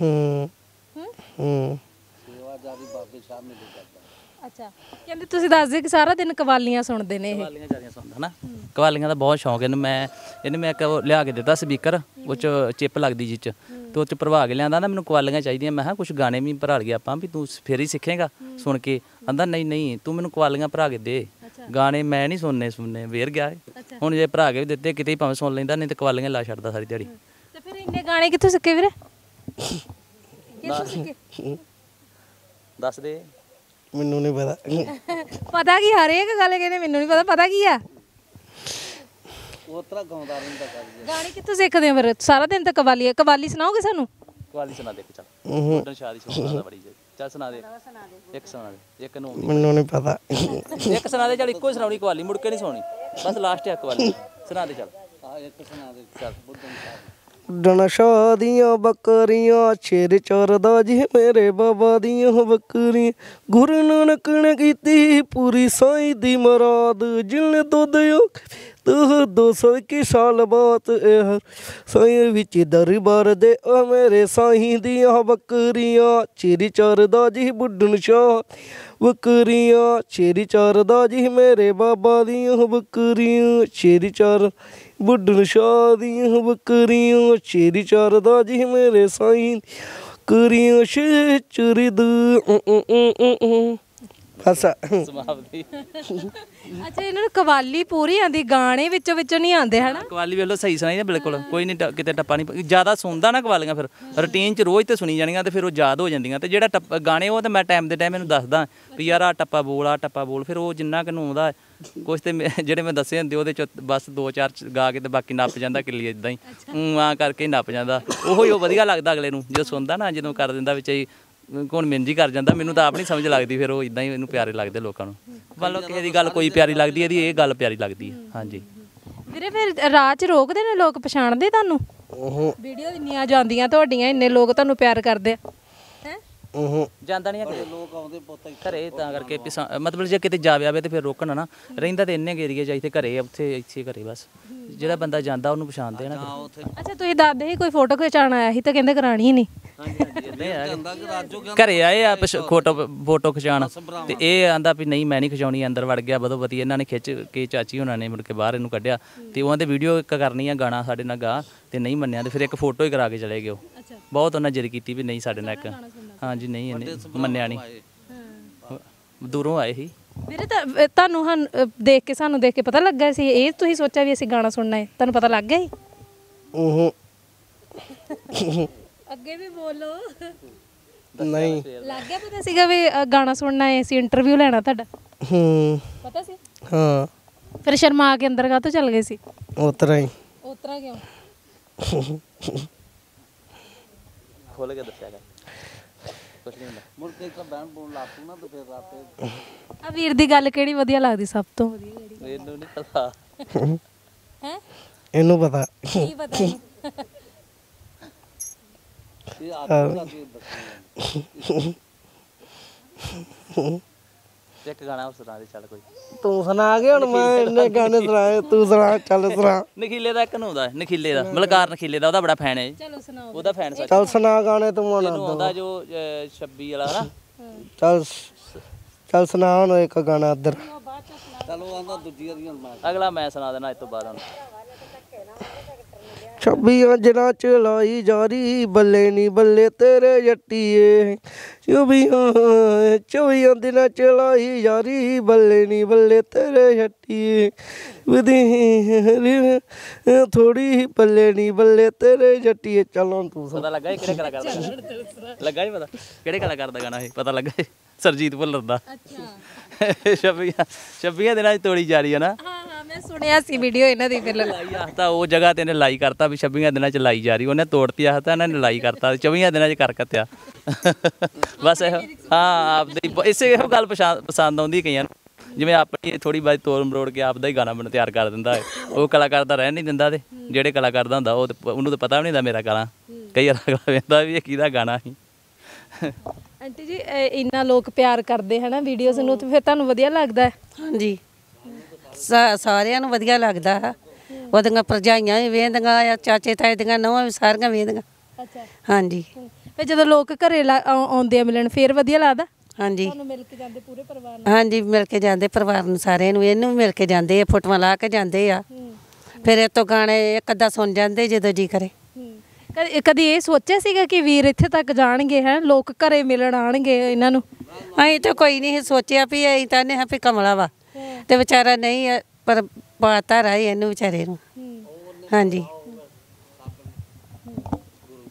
ਹੂੰ। ਹੂੰ। ਹੂੰ। ਅੱਛਾ। ਕਹਿੰਦੇ ਤੁਸੀਂ ਦੱਸਦੇ ਕਿ ਸਾਰਾ ਦਿਨ ਕਵਾਲੀਆਂ ਸੁਣਦੇ ਨੇ ਇਹ। ਕਵਾਲੀਆਂ ਜ਼ਿਆਦਾ ਸੁਣਦਾ ਹਨਾ ਕਵਾਲੀਆਂ ਦਾ ਬਹੁਤ ਸ਼ੌਂਕ ਇਹਨੂੰ ਮੈਂ ਇਹਨੇ ਮੈਂ ਇੱਕ ਲਿਆ ਕੇ ਦਿੱਤਾ ਸਪੀਕਰ ਉਹ ਚ ਚਿਪ ਲੱਗਦੀ ਜਿਹ ਚ। ਤੇ ਉਹ ਚ ਭਰਵਾ ਕੇ ਲਿਆਂਦਾ ਨਾ ਮੈਨੂੰ ਕਵਾਲੀਆਂ ਚਾਹੀਦੀਆਂ। ਮੈਂ ਕਿਹਾ ਕੁਝ ਗਾਣੇ ਵੀ ਭਰਾ ਲਈਏ ਆਪਾਂ ਵੀ ਤੂੰ ਫੇਰ ਹੀ ਸਿੱਖੇਗਾ ਸੁਣ ਕੇ। ਆਂਦਾ ਨਹੀਂ ਨਹੀਂ ਤੂੰ ਮੈਨੂੰ ਕਵਾਲੀਆਂ ਭਰਾ ਕੇ ਦੇ। ਗਾਣੇ ਮੈਂ ਨਹੀਂ ਸੁਣਨੇ ਸੁਣਨੇ ਵੇਰ ਗਿਆ। ਹੁਣ ਜੇ ਭਰਾ ਕੇ ਵੀ ਦਿੱਤੇ ਕਿਤੇ ਹੀ ਭਾਵੇਂ ਸੁਣ ਲੈਂਦਾ ਨਹੀਂ ਤੇ ਕਵਾਲੀਆਂ ਲਾ ਛੱਡਦਾ ਸਾਰੀ ਦਿਹਾੜੀ। ਤੇ ਫਿਰ ਇੰਨੇ ਗਾਣੇ ਕਿੱਥੋਂ ਸਿੱਖੇ ਵੀਰੇ? ਕਿੱਥੋਂ ਦੱਸ ਦੇ। ਮੈਨੂੰ ਨਹੀਂ ਪਤਾ। ਪਤਾ ਕੀ ਹਰੇਕ ਗੱਲ ਕਹਿੰਦੇ ਮੈਨੂੰ ਨਹੀਂ ਪਤਾ ਪਤਾ ਕੀ ਆ? ਉਹ ਤਰ੍ਹਾਂ ਗਾਉਂਦਾ ਰਹਿੰਦਾ ਗਾਣੇ ਕਿੱਥੋਂ ਸਿੱਖਦੇ ਹੋ ਫਿਰ? ਸਾਰਾ ਦਿਨ ਤਾਂ ਕਵਾਲੀ ਹੈ ਕਵਾਲੀ ਸੁਣਾਓਗੇ ਸਾਨੂੰ? ਕਵਾਲੀ ਸੁਣਾ ਦੇ ਚੱਲ। ਹੂੰ ਉਦੋਂ ਸ਼ਾਦੀ ਸੁਣਦਾ ਬੜੀ ਜੇ ਚੱਲ ਸੁਣਾ ਦੇ। ਇੱਕ ਸੁਣਾ ਦੇ ਇੱਕ ਨੂੰ। ਮੈਨੂੰ ਨਹੀਂ ਪਤਾ। ਇੱਕ ਸੁਣਾ ਦੇ ਚੱਲ ਇੱਕੋ ਹੀ ਸੁਣਾਉਣੀ ਕਵਾਲੀ ਮੁੜ ਕੇ ਨਹੀਂ ਸੁਣਾਉਣੀ। ਬਸ ਲਾਸਟ ਇੱਕ ਕਵਾਲੀ ਸੁਣਾ ਦੇ ਚੱਲ। ਆ ਇੱਕ ਸੁਣਾ ਦੇ। ਚੱਲ। ਬੁੱਢਣ ਸ਼ਾਹ ਦੀਆਂ ਬੱਕਰੀਆਂ ਛੇਰ ਚਰਦਾ ਜੀ ਮੇਰੇ ਬਾਬਾ ਦੀਆਂ ਬੱਕਰੀਆਂ। ਗੁਰੂ ਨਾਨਕ ਨੇ ਕੀਤੀ ਪੂਰੀ ਸਾਈਂ ਦੀ ਮਰਾਦ ਜਿਨ ਦੁੱਧ ਤੂੰ 221 ਸਾਲ ਬਾਅਦ ਇਹ। ਸਾਈਂ ਵਿੱਚ ਦਰਬਾਰ ਦੇ ਆ ਮੇਰੇ ਸਾਈਂ ਦੀਆਂ ਬੱਕਰੀਆਂ ਛੇਰ ਚਰਦਾ ਜੀ ਬੁੱਢਣ ਸ਼ਾਹ ਬੱਕਰੀਆਂ ਛੇਰੀ ਚਰਦਾ ਜੀ ਮੇਰੇ ਬਾਬਾ ਦੀਆਂ ਬੱਕਰੀਆਂ ਛੇਰੀ ਚਰ ਬੁੱਢਣ ਸ਼ਾਹ ਦੀਆਂ ਬੱਕਰੀਆਂ ਛੇਰੀ ਚਰਦਾ ਜੀ ਮੇਰੇ ਸਾਈਂ। ਕਰੀਆਂ ਸ਼ੇਚਰਦ ਫਸਾ ਸਮਾਪਤੀ ਅੱਛਾ ਇਹਨਾਂ ਨੂੰ ਕਵਾਲੀ ਪੂਰੀ ਆਂਦੀ ਗਾਣੇ ਵਿੱਚੋਂ ਵਿੱਚੋਂ ਨਹੀਂ ਆਉਂਦੇ ਹਨਾ? ਕਵਾਲੀ ਵੇਲੋ ਸਹੀ ਸੁਣਾਈ ਨਾ ਬਿਲਕੁਲ। ਕੋਈ ਨਹੀਂ ਟ- ਕਿਤੇ ਟੱਪਾ ਨਹੀਂ ਜ਼ਿਆਦਾ ਸੁਣਦਾ ਨਾ ਕਵਾਲੀਆਂ ਫਿਰ। ਰੁਟੀਨ ਚ ਰੋਜ਼ ਤੇ ਸੁਣੀ ਜਾਣੀਆਂ ਤੇ ਫਿਰ ਉਹ ਯਾਦ ਹੋ ਜਾਂਦੀਆਂ। ਤੇ ਜਿਹੜਾ ਟੱਪ- ਗਾਣੇ ਉਹ ਤੇ ਮੈਂ ਟਾਈਮ ਦੇ ਟਾਈਮ ਇਹਨੂੰ ਦੱਸਦਾ ਵੀ ਯਾਰ ਆ ਟੱਪਾ ਬੋਲ ਆ ਟੱਪਾ ਬੋਲ ਫਿਰ ਉਹ ਜਿੰਨਾ ਕਿ ਨੂੰ ਆਉਂਦਾ ਕੁਝ ਤੇ ਮੈਂ- ਜਿਹੜੇ ਮੈਂ ਦੱਸੇ ਹੁੰਦੇ ਉਹਦੇ ਚ ਬਸ ਦੋ ਚਾਰ ਚ ਗਾ ਕੇ ਤੇ ਬਾਕੀ ਨੱਪ ਜਾਂਦਾ ਕਿੱਲੀ ਇਦਾਂ ਹੀ। ਊਂ ਆ ਕਰਕੇ ਹੀ ਨੱਪ ਜਾਂਦਾ। ਉਹੋ ਹੀ ਉਹ ਵਧੀਆ ਲੱਗਦਾ ਅਗਲੇ ਨੂੰ। ਜਦੋਂ ਸੁਣਦਾ ਨਾ ਜਦੋਂ ਕਰ ਦਿੰਦਾ ਵਿੱਚ ਹੀ ਕੋਣ ਮਿੰਜੀ ਕਰ ਜਾਂਦਾ। ਮੈਨੂੰ ਤਾਂ ਆਪ ਨਹੀਂ ਸਮਝ ਲੱਗਦੀ ਫਿਰ ਉਹ ਇਦਾਂ ਹੀ ਇਹਨੂੰ ਪਿਆਰੇ ਲੱਗਦੇ ਲੋਕਾਂ ਨੂੰ। ਮੰਨ ਲਓ ਕਿਸੇ ਦੀ ਗੱਲ ਕੋਈ ਪਿਆਰੀ ਲੱਗਦੀ ਹੈ, ਇਹਦੀ ਇਹ ਗੱਲ ਪਿਆਰੀ ਲੱਗਦੀ ਹੈ। ਹਾਂਜੀ। ਵੀਰੇ ਫਿਰ ਰਾਹ 'ਚ ਰੋਕਦੇ ਨੇ ਲੋਕ? ਪਛਾਣਦੇ ਤੁਹਾਨੂੰ? ਵੀਡੀਓ ਇੰਨੀਆਂ ਜਾਂਦੀਆਂ ਤੁਹਾਡੀਆਂ ਇੰਨੇ ਲੋਕ ਤੁਹਾਨੂੰ ਪਿਆਰ ਕਰਦੇ ਆ। ਜਾਂਦਾ ਨਹੀਂ ਹੈ ਲੋਕ ਆਉਂਦੇ ਪੁੱਤ ਘਰੇ ਤਾਂ ਕਰਕੇ ਮਤਲਬ ਜੇ ਕਿਤੇ ਜਾਵੇ ਆਵੇ ਤੇ ਫਿਰ ਰੋਕਣ ਨਾ। ਰਹਿੰਦਾ ਤੇ ਇੰਨੇ ਏਰੀਏ ਚ ਆ, ਇੱਥੇ ਘਰੇ ਉੱਥੇ ਇੱਥੇ ਘਰੇ ਬਸ। ਜਿਹੜਾ ਬੰਦਾ ਜਾਂਦਾ ਉਹਨੂੰ ਪਛਾਣਦੇ ਨਾ। ਅੱਛਾ ਤੁਸੀਂ ਦੱਸਦੇ ਸੀ ਕੋਈ ਫੋਟੋ ਖਿਚਾਉਣ ਆਇਆ ਸੀ ਤਾਂ ਕਹਿੰਦੇ ਕਰਾਣੀ ਹੀ ਨਹੀਂ ਘਰੇ ਆਏ ਆ ਫੋਟੋ ਫੋਟੋ ਖਿਚਾਣ ਤੇ ਇਹ ਆਂਦਾ ਵੀ ਨਹੀਂ ਮੈਂ ਨਹੀਂ ਖਿਚਾਉਣੀ ਅੰਦਰ ਵੜ ਗਿਆ ਬਦੋ ਬਤੀ ਇਹਨਾਂ ਨੇ ਖਿੱਚ ਕੇ ਚਾਚੀ ਉਹਨਾਂ ਨੇ ਮੁੜ ਕੇ ਬਾਹਰ ਇਹਨੂੰ ਕੱਢਿਆ। ਤੇ ਉਹਨਾਂ ਦੇ ਵੀਡੀਓ ਇੱਕ ਕਰਨੀ ਆ ਗਾਣਾ ਸਾਡੇ ਨਾਲ ਗਾ ਤੇ ਨਹੀਂ ਮੰਨਿਆ ਤੇ ਫਿਰ ਇੱਕ ਫੋਟੋ ਹੀ ਕਰਾ ਕੇ ਚਲੇ ਗਏ ਉਹ। ਬਹੁਤ ਉਹਨਾਂ ਜਿੱਦ ਕੀਤੀ ਵੀ ਨਹੀਂ ਸਾਡੇ ਨਾਲ ਇੱਕ। ਹਾਂਜੀ ਨਹੀਂ ਇਹਨੇ ਮੰਨਿਆ ਨਹੀਂ। ਦੂਰੋਂ ਆਏ ਸੀ। ਵੀਰੇ ਤਾਂ ਤੁਹਾਨੂੰ ਹਨ ਦੇਖ ਕੇ ਸਾਨੂੰ ਦੇਖ ਕੇ ਪਤਾ ਲੱਗਾ ਸੀ ਇਹ ਤੁਸੀਂ ਸੋਚਿਆ ਵੀ ਅਸੀਂ ਗਾਣਾ ਸੁਣਨਾ ਹੈ। ਤੁਹਾਨੂੰ ਪਤਾ ਲੱਗ ਗਿਆ ਸੀ? ਹੂੰ ਅੱਗੇ ਵੀ ਬੋਲੋ। ਨਹੀਂ। ਲੱਗ ਗਿਆ ਪਤਾ ਸੀਗਾ ਵੀ ਗਾਣਾ ਸੁਣਨਾ ਹੈ ਅਸੀਂ ਇੰਟਰਵਿਊ ਲੈਣਾ ਤੁਹਾਡਾ। ਹੂੰ। ਪਤਾ ਸੀ? ਹਾਂ। ਫਿਰ ਸ਼ਰਮਾ ਕੇ ਅੰਦਰ ਕਾਹਤੋਂ ਚੱਲ ਗਏ ਸੀ? ਉਤਰਾ ਹੀ। ਉਤਰਾ ਕਿਉਂ? ਖੋਲ ਕੇ ਦੱਸਿਆ ਕਰ। ਕੁਛ ਨਹੀਂ ਹੁੰਦਾ। ਮੁੜ ਕੇ ਤਾਂ ਬੈਣ ਬੋਲ ਲਾਪੂ ਨਾ ਤੇ ਫਿਰ ਰਾਤੇ ਆ ਵੀਰ ਦੀ ਗੱਲ ਕਿਹੜੀ ਵਧੀਆ ਲੱਗਦੀ ਸਭ ਤੋਂ? ਵਧੀਆ ਕਿਹੜੀ ਮੈਨੂੰ ਨਹੀਂ ਪਤਾ। ਹੈ? ਇਹਨੂੰ ਪਤਾ। ਕੀ ਪਤਾ? ਇਹ ਆਪ ਨੂੰ ਕੇ ਦੱਸੀ ਇੱਕ ਗਾਣਾ ਸੁਣਾ ਦੇ ਚੱਲ ਕੋਈ। ਤੂੰ ਸੁਣਾ ਕੇ ਹੁਣ ਮੈਂ ਇੰਨੇ ਗਾਣੇ ਸੁਣਾਏ ਤੂੰ ਸੁਣਾ ਚੱਲ ਸੁਣਾ। ਨਖੀਲੇ ਦਾ ਇੱਕ ਨੂੰ ਆਉਂਦਾ ਹੈ, ਨਖੀਲੇ ਦਾ ਮਲਕਾਰ ਨਖੀਲੇ ਦਾ ਉਹਦਾ ਬੜਾ ਫੈਨ ਹੈ। ਜੀ। ਚਲੋ ਸੁਣਾਓ ਉਹਦਾ ਫੈਨ ਸੱਚ ਚੱਲ ਸੁਣਾ ਗਾਣੇ ਤੂੰ ਹੁਣ। ਆਉਂਦਾ ਜੋ ਅਹ, 26 ਵਾਲਾ ਨਾ ਚੱਲ ਚੱਲ ਸੁਣਾ ਹੁਣ ਇੱਕ ਗਾਣਾ ਇੱਧਰ। ਚਲੋ ਆਂਦਾ ਦੂਜੀ ਵਾਰੀ ਅਗਲਾ ਮੈਂ ਸੁਣਾ ਦੇਣਾ ਇਸ ਤੋਂ ਬਾਅਦ ਹੁਣ ਛੱਬੀਆਂ ਜਨਾਂ ਚ ਲਾਈ ਜਾਰੀ ਬੱਲੇ ਨੀ ਬੱਲੇ ਤੇਰੇ ਜੱਟੀਏ। ਚੌਬੀਆਂ ਚੌਬੀਆਂ ਦਿਨਾਂ ਚ ਲਾਈ ਜਾਰੀ ਬੱਲੇ ਨੀ ਬੱਲੇ ਤੇਰੇ ਜੱਟੀਏ। ਵਧੀ ਥੋੜੀ ਬੱਲੇ ਨੀ ਬੱਲੇ ਤੇਰੇ ਜੱਟੀਏ। ਚੱਲੋਂ ਤੂੰ। ਪਤਾ ਲੱਗਾ ਇਹ ਕਿਹੜੇ ਕਲਾਕਾਰ ਦਾ? ਲੱਗਾ ਨਹੀਂ ਪਤਾ? ਕਿਹੜੇ ਕਲਾਕਾਰ ਦਾ ਗਾਣਾ ਇਹ? ਪਤਾ ਲੱਗਾ? ਸਰਜੀਤ ਭੁੱਲਰ ਦਾ। ਅੱਛਾ। ਛੱਬੀਆਂ ਛੱਬੀਆਂ ਦਿਨਾਂ ਚ ਤੋੜੀ ਜਾ ਰਹੀ ਹੈ ਨਾ? ਹਾਂ ਹਾਂ। ਮੈਂ ਸੁਣਿਆ ਸੀ ਵੀਡੀਓ ਇਹਨਾਂ ਦੀ ਫਿਰ ਲਾਈ ਆਖਤਾ ਉਹ ਜਗ੍ਹਾ ਤੇ ਇਹਨੇ ਲਾਈ ਕਰਤਾ ਵੀ 26 ਦਿਨਾਂ ਚ ਲਾਈ ਜਾ ਰਹੀ ਉਹਨੇ ਤੋੜਤੀ ਆਖਤਾ ਇਹਨਾਂ ਨੇ ਲਾਈ ਕਰਤਾ 24 ਦਿਨਾਂ ਚ ਕਰ ਕੱਤਿਆ। ਬਸ ਇਹੋ ਹਾਂ ਆਪਦੀ ਇਸੇ ਇਹੋ ਗੱਲ ਪਸੰਦ ਆਉਂਦੀ ਕਈਆਂ ਨੂੰ। ਜਿਵੇਂ ਆਪਣੀ ਥੋੜੀ ਬਾਈ ਤੋੜ ਮਰੋੜ ਕੇ ਆਪਦਾ ਹੀ ਗਾਣਾ ਬਣ ਤਿਆਰ ਕਰ ਦਿੰਦਾ ਹੈ। ਉਹ ਕਲਾਕਾਰ ਦਾ ਰਹਿ ਨਹੀਂ ਦਿੰਦਾ ਤੇ ਜਿਹੜੇ ਕਲਾਕਾਰ ਦਾ ਹੁੰਦਾ ਉਹ ਉਹਨੂੰ ਤਾਂ ਪਤਾ ਵੀ ਨਹੀਂ ਹੁੰਦਾ ਮੇਰਾ ਗਾਣਾ। ਕਈ ਵਾਰ ਅਗਲਾ ਵੇਖਦਾ ਵੀ ਇਹ ਕਿਹਦਾ ਗਾਣਾ ਸੀ। ਆਂਟੀ ਜੀ ਇੰਨਾ ਲੋਕ ਪਿਆਰ ਕਰਦੇ ਹਨਾ ਵੀਡੀਓਜ਼ ਨੂੰ ਤੇ ਫਿਰ ਤੁਹਾਨੂੰ ਵਧੀਆ ਲੱਗਦਾ ਹੈ? ਹਾਂਜੀ। ਸਾਰਿਆਂ ਨੂੰ ਵਧੀਆ ਲੱਗਦਾ। ਹੈ ਉਹਦੀਆਂ ਭਰਜਾਈਆਂ ਵੀ ਵੇਂਦੀਆਂ ਆ ਚਾਚੇ ਤਾਏ ਦੀਆਂ ਨੌਵਾਂ ਵੀ ਸਾਰੀਆਂ ਵੇਂਦੀਆਂ ਅੱਛਾ। ਹਾਂਜੀ। ਫਿਰ ਜਦੋਂ ਲੋਕ ਘਰੇ ਲਾ- ਆਉ- ਆਉਂਦੇ ਆ ਮਿਲਣ ਫਿਰ ਵਧੀਆ ਲੱਗਦਾ? ਹਾਂਜੀ। ਤੁਹਾਨੂੰ ਮਿਲ ਕੇ ਜਾਂਦੇ ਪੂਰੇ ਪਰਿਵਾਰ ਨਾਲ? ਹਾਂਜੀ ਮਿਲ ਕੇ ਜਾਂਦੇ ਪਰਿਵਾਰ ਨੂੰ ਸਾਰਿਆਂ ਨੂੰ ਇਹਨੂੰ ਵੀ ਮਿਲ ਕੇ ਜਾਂਦੇ ਆ ਫੋਟੋਆਂ ਲਾ ਕੇ ਜਾਂਦੇ ਆ। ਫਿਰ ਇਹ ਤੋਂ ਗਾਣੇ ਇੱਕ ਅੱਧਾ ਸੁਣ ਜਾਂਦੇ ਜਦੋਂ ਜੀ ਕਰੇ। ਹੂੰ। ਕਦੀ ਕਦੀ ਇਹ ਸੋਚਿਆ ਸੀਗਾ ਕਿ ਵੀਰ ਇੱਥੇ ਤੱਕ ਜਾਣਗੇ ਹੈ? ਲੋਕ ਘਰੇ ਮਿਲਣ ਆਣਗੇ ਇਹਨਾਂ ਨੂੰ? ਅਸੀਂ ਤਾਂ ਕੋਈ ਨਹੀਂ ਸੀ ਸੋਚਿਆ ਵੀ ਅਸੀਂ ਤਾਂ ਨੇ ਵੀ ਕਮਲਾ ਵਾ। ਤੇ ਵਿਚਾਰਾ ਨਹੀਂ ਹੈ, ਪਰ ਬਾਤਾ ਰਾਈ ਇਹਨੂੰ ਵਿਚਾਰੇ ਨੂੰ। ਹਾਂਜੀ।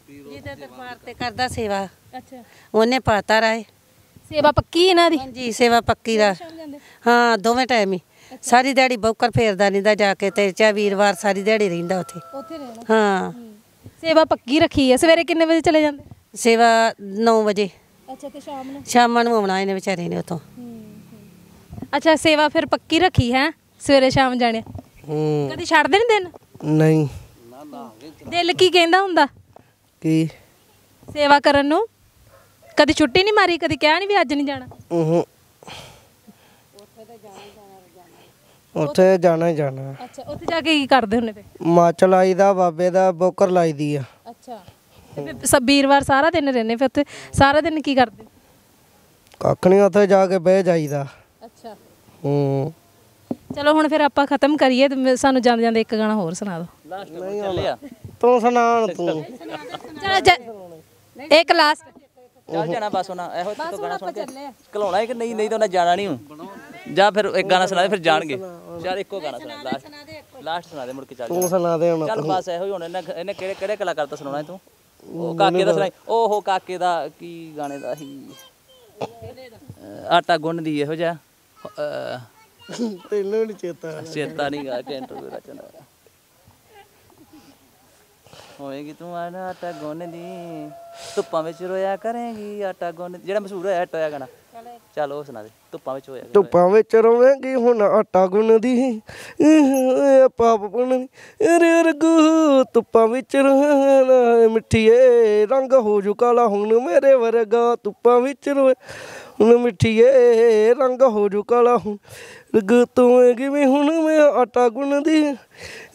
ਜਿਹਦੇ ਦਰਬਾਰ ਤੇ ਕਰਦਾ ਸੇਵਾ। ਅੱਛਾ। ਉਹਨੇ ਪਾਤਾ ਰਾਏ ਸੇਵਾ ਪੱਕੀ ਇਹਨਾਂ ਦੀ? ਹਾਂਜੀ ਸੇਵਾ ਪੱਕੀ ਦਾ। ਹਾਂ ਦੋਵੇਂ ਟਾਈਮ ਹੀ। ਸਾਰੀ ਦਿਹਾੜੀ ਬੌਕਰ ਫੇਰਦਾ ਰਹਿੰਦਾ ਜਾ ਕੇ ਤੇ ਚਾ ਵੀਰਵਾਰ ਸਾਰੀ ਦਿਹਾੜੀ ਰਹਿੰਦਾ ਉੱਥੇ। ਉੱਥੇ ਰਹਿਣਾ। ਹਾਂ। ਸੇਵਾ ਪੱਕੀ ਰੱਖੀ ਹੈ ਸਵੇਰੇ ਕਿੰਨੇ ਵਜੇ ਚਲੇ ਜਾਂਦੇ? ਸੇਵਾ 9 ਵਜੇ। ਅੱਛਾ ਤੇ ਸ਼ਾਮ ਨੂੰ? ਸ਼ਾਮਾਂ ਨੂੰ ਆਉਣਾ ਇਹਨੇ ਵਿਚਾਰੇ ਨੇ ਉਤੋਂ ਅੱਛਾ ਸੇਵਾ ਫਿਰ ਪੱਕੀ ਰੱਖੀ ਹੈ ਸਵੇਰੇ ਸ਼ਾਮ ਜਾਣੇ? ਹੂੰ। ਕਦੀ ਛੱਡਦੇ ਨਹੀਂ ਦਿਨ? ਨਹੀਂ। ਦਿਲ ਕੀ ਕਹਿੰਦਾ ਹੁੰਦਾ? ਕੀ? ਸੇਵਾ ਕਰਨ ਨੂੰ? ਕਦੀ ਛੁੱਟੀ ਨਹੀਂ ਮਾਰੀ ਕਦੀ ਕਿਹਾ ਨਹੀਂ ਵੀ ਅੱਜ ਨਹੀਂ ਜਾਣਾ? ਹੂੰ ਉੱਥੇ ਜਾਣਾ ਹੀ ਜਾਣਾ। ਅੱਛਾ ਉੱਥੇ ਜਾ ਕੇ ਕੀ ਕਰਦੇ ਹੁੰਦੇ ਫੇ ਮਾਚ ਲਾਈਦਾ ਬਾਬੇ ਦਾ ਬੋਕਰ ਲਾਈਦੀ ਆ। ਅੱਛਾ। ਤੇ ਵੀਰਵਾਰ ਸਾਰਾ ਦਿਨ ਰਹਿੰਦੇ ਫਿਰ ਉੱਥੇ? ਸਾਰਾ ਦਿਨ ਕੀ ਕਰਦੇ? ਕੱਖ ਨਹੀਂ ਉੱਥੇ ਜਾ ਕੇ ਬਹਿ ਜਾਈਦਾ। ਹੂੰ। ਚਲੋ ਹੁਣ ਫਿਰ ਆਪਾਂ ਖਤਮ ਕਰੀਏ ਤੇ ਸਾਨੂੰ ਜਾਂਦੇ ਜਾਂਦੇ ਇੱਕ ਗਾਣਾ ਹੋਰ ਸੁਣਾ ਦਿਓ। ਲਾਸਟ ਚੱਲਿਆ ਤੂੰ ਸੁਣਾ ਹੁਣ ਤੂੰ। ਚਲੋ ਜ- ਇੱਕ ਲਾਸਟ ਚੱਲ ਜਾਣਾ ਬਸ ਉਹਨਾਂ ਇਹੋ ਤੋਂ ਗਾਣਾ ਸੁਣ ਕੇ ਘਲਾਉਣਾ ਹੈ ਕਿ ਨਹੀਂ? ਨਹੀਂ ਤਾਂ ਉਹਨੇ ਜਾਣਾ ਨਹੀਂ ਹੁਣ। ਜਾਂ ਫਿਰ ਇੱਕ ਗਾਣਾ ਸੁਣਾ ਦੇ ਫਿਰ ਜਾਣਗੇ। ਚੱਲ ਇੱਕੋ ਗਾਣਾ ਸੁਣਾ ਲਾਸਟ ਲਾਸਟ ਸੁਣਾ ਦੇ ਮੁੜ ਕੇ ਚੱਲ ਤੂੰ ਸੁਣਾ ਦੇ ਹੁਣ ਚੱਲ ਬਸ ਇਹੋ ਹੀ ਹੁਣ ਇਹਨੇ ਇਹਨੇ ਕਿਹੜੇ ਕਿਹੜੇ ਕਲਾਕਾਰ ਦਾ ਸੁਣਾਉਣਾ ਹੈ ਤੂੰ? ਉਹ ਕਾਕੇ ਦਾ ਸੁਣਾਈ। ਓਹੋ ਕਾਕੇ ਦਾ ਕੀ ਗਾਣੇ ਦਾ ਸੀ? ਆਟਾ ਗੁੰਨਦੀ ਇਹੋ ਜਿਹਾ। ਤੈਨੂੰ ਨਹੀਂ ਚੇਤਾ ਚੇਤਾ ਨਹੀਂ ਗਾ ਕਿ ਇੰਟਰਵਿਊ ਰਚਨਾ ਹੋਏਗੀ ਤੂੰ ਆਣਾ ਆਟਾ ਗੁੰਨਦੀ ਧੁੱਪਾਂ ਵਿੱਚ ਰੋਇਆ ਕਰੇਗੀ ਆਟਾ ਗੁੰਨ ਜਿਹੜਾ ਮਸ਼ਹੂਰ ਹੋਇਆ ਟੋਇਆ ਗਾਣਾ ਚੱਲ ਉਹ ਸੁਣਾ ਦੇ, ਧੁੱਪਾਂ ਵਿੱਚ ਹੋਇਆ ਧੁੱਪਾਂ ਵਿੱਚ ਰੋਵੇਂਗੀ, ਹੁਣ ਆਟਾ ਗੁੰਨਦੀ ਇਹ ਪਾਪ ਪੁੰਨਦੀ। ਅਰੇ ਰਗੂ ਧੁੱਪਾਂ ਵਿੱਚ ਰਹਿਣਾ ਮਿੱਠੀਏ ਰੰਗ ਹੋ ਜੂ ਕਾਲਾ, ਹੁਣ ਮੇਰੇ ਵਰਗਾ ਧੁੱਪਾਂ ਵਿੱਚ ਰੋਏ ਹੁਣ ਮਿੱਠੀਏ ਰੰਗ ਹੋ ਜੂ ਕਾਲਾ, ਹੁਣ ਰਗ ਤੂੰ ਕਿਵੇਂ, ਹੁਣ ਮੈਂ ਆਟਾ ਗੁੰਨਦੀ।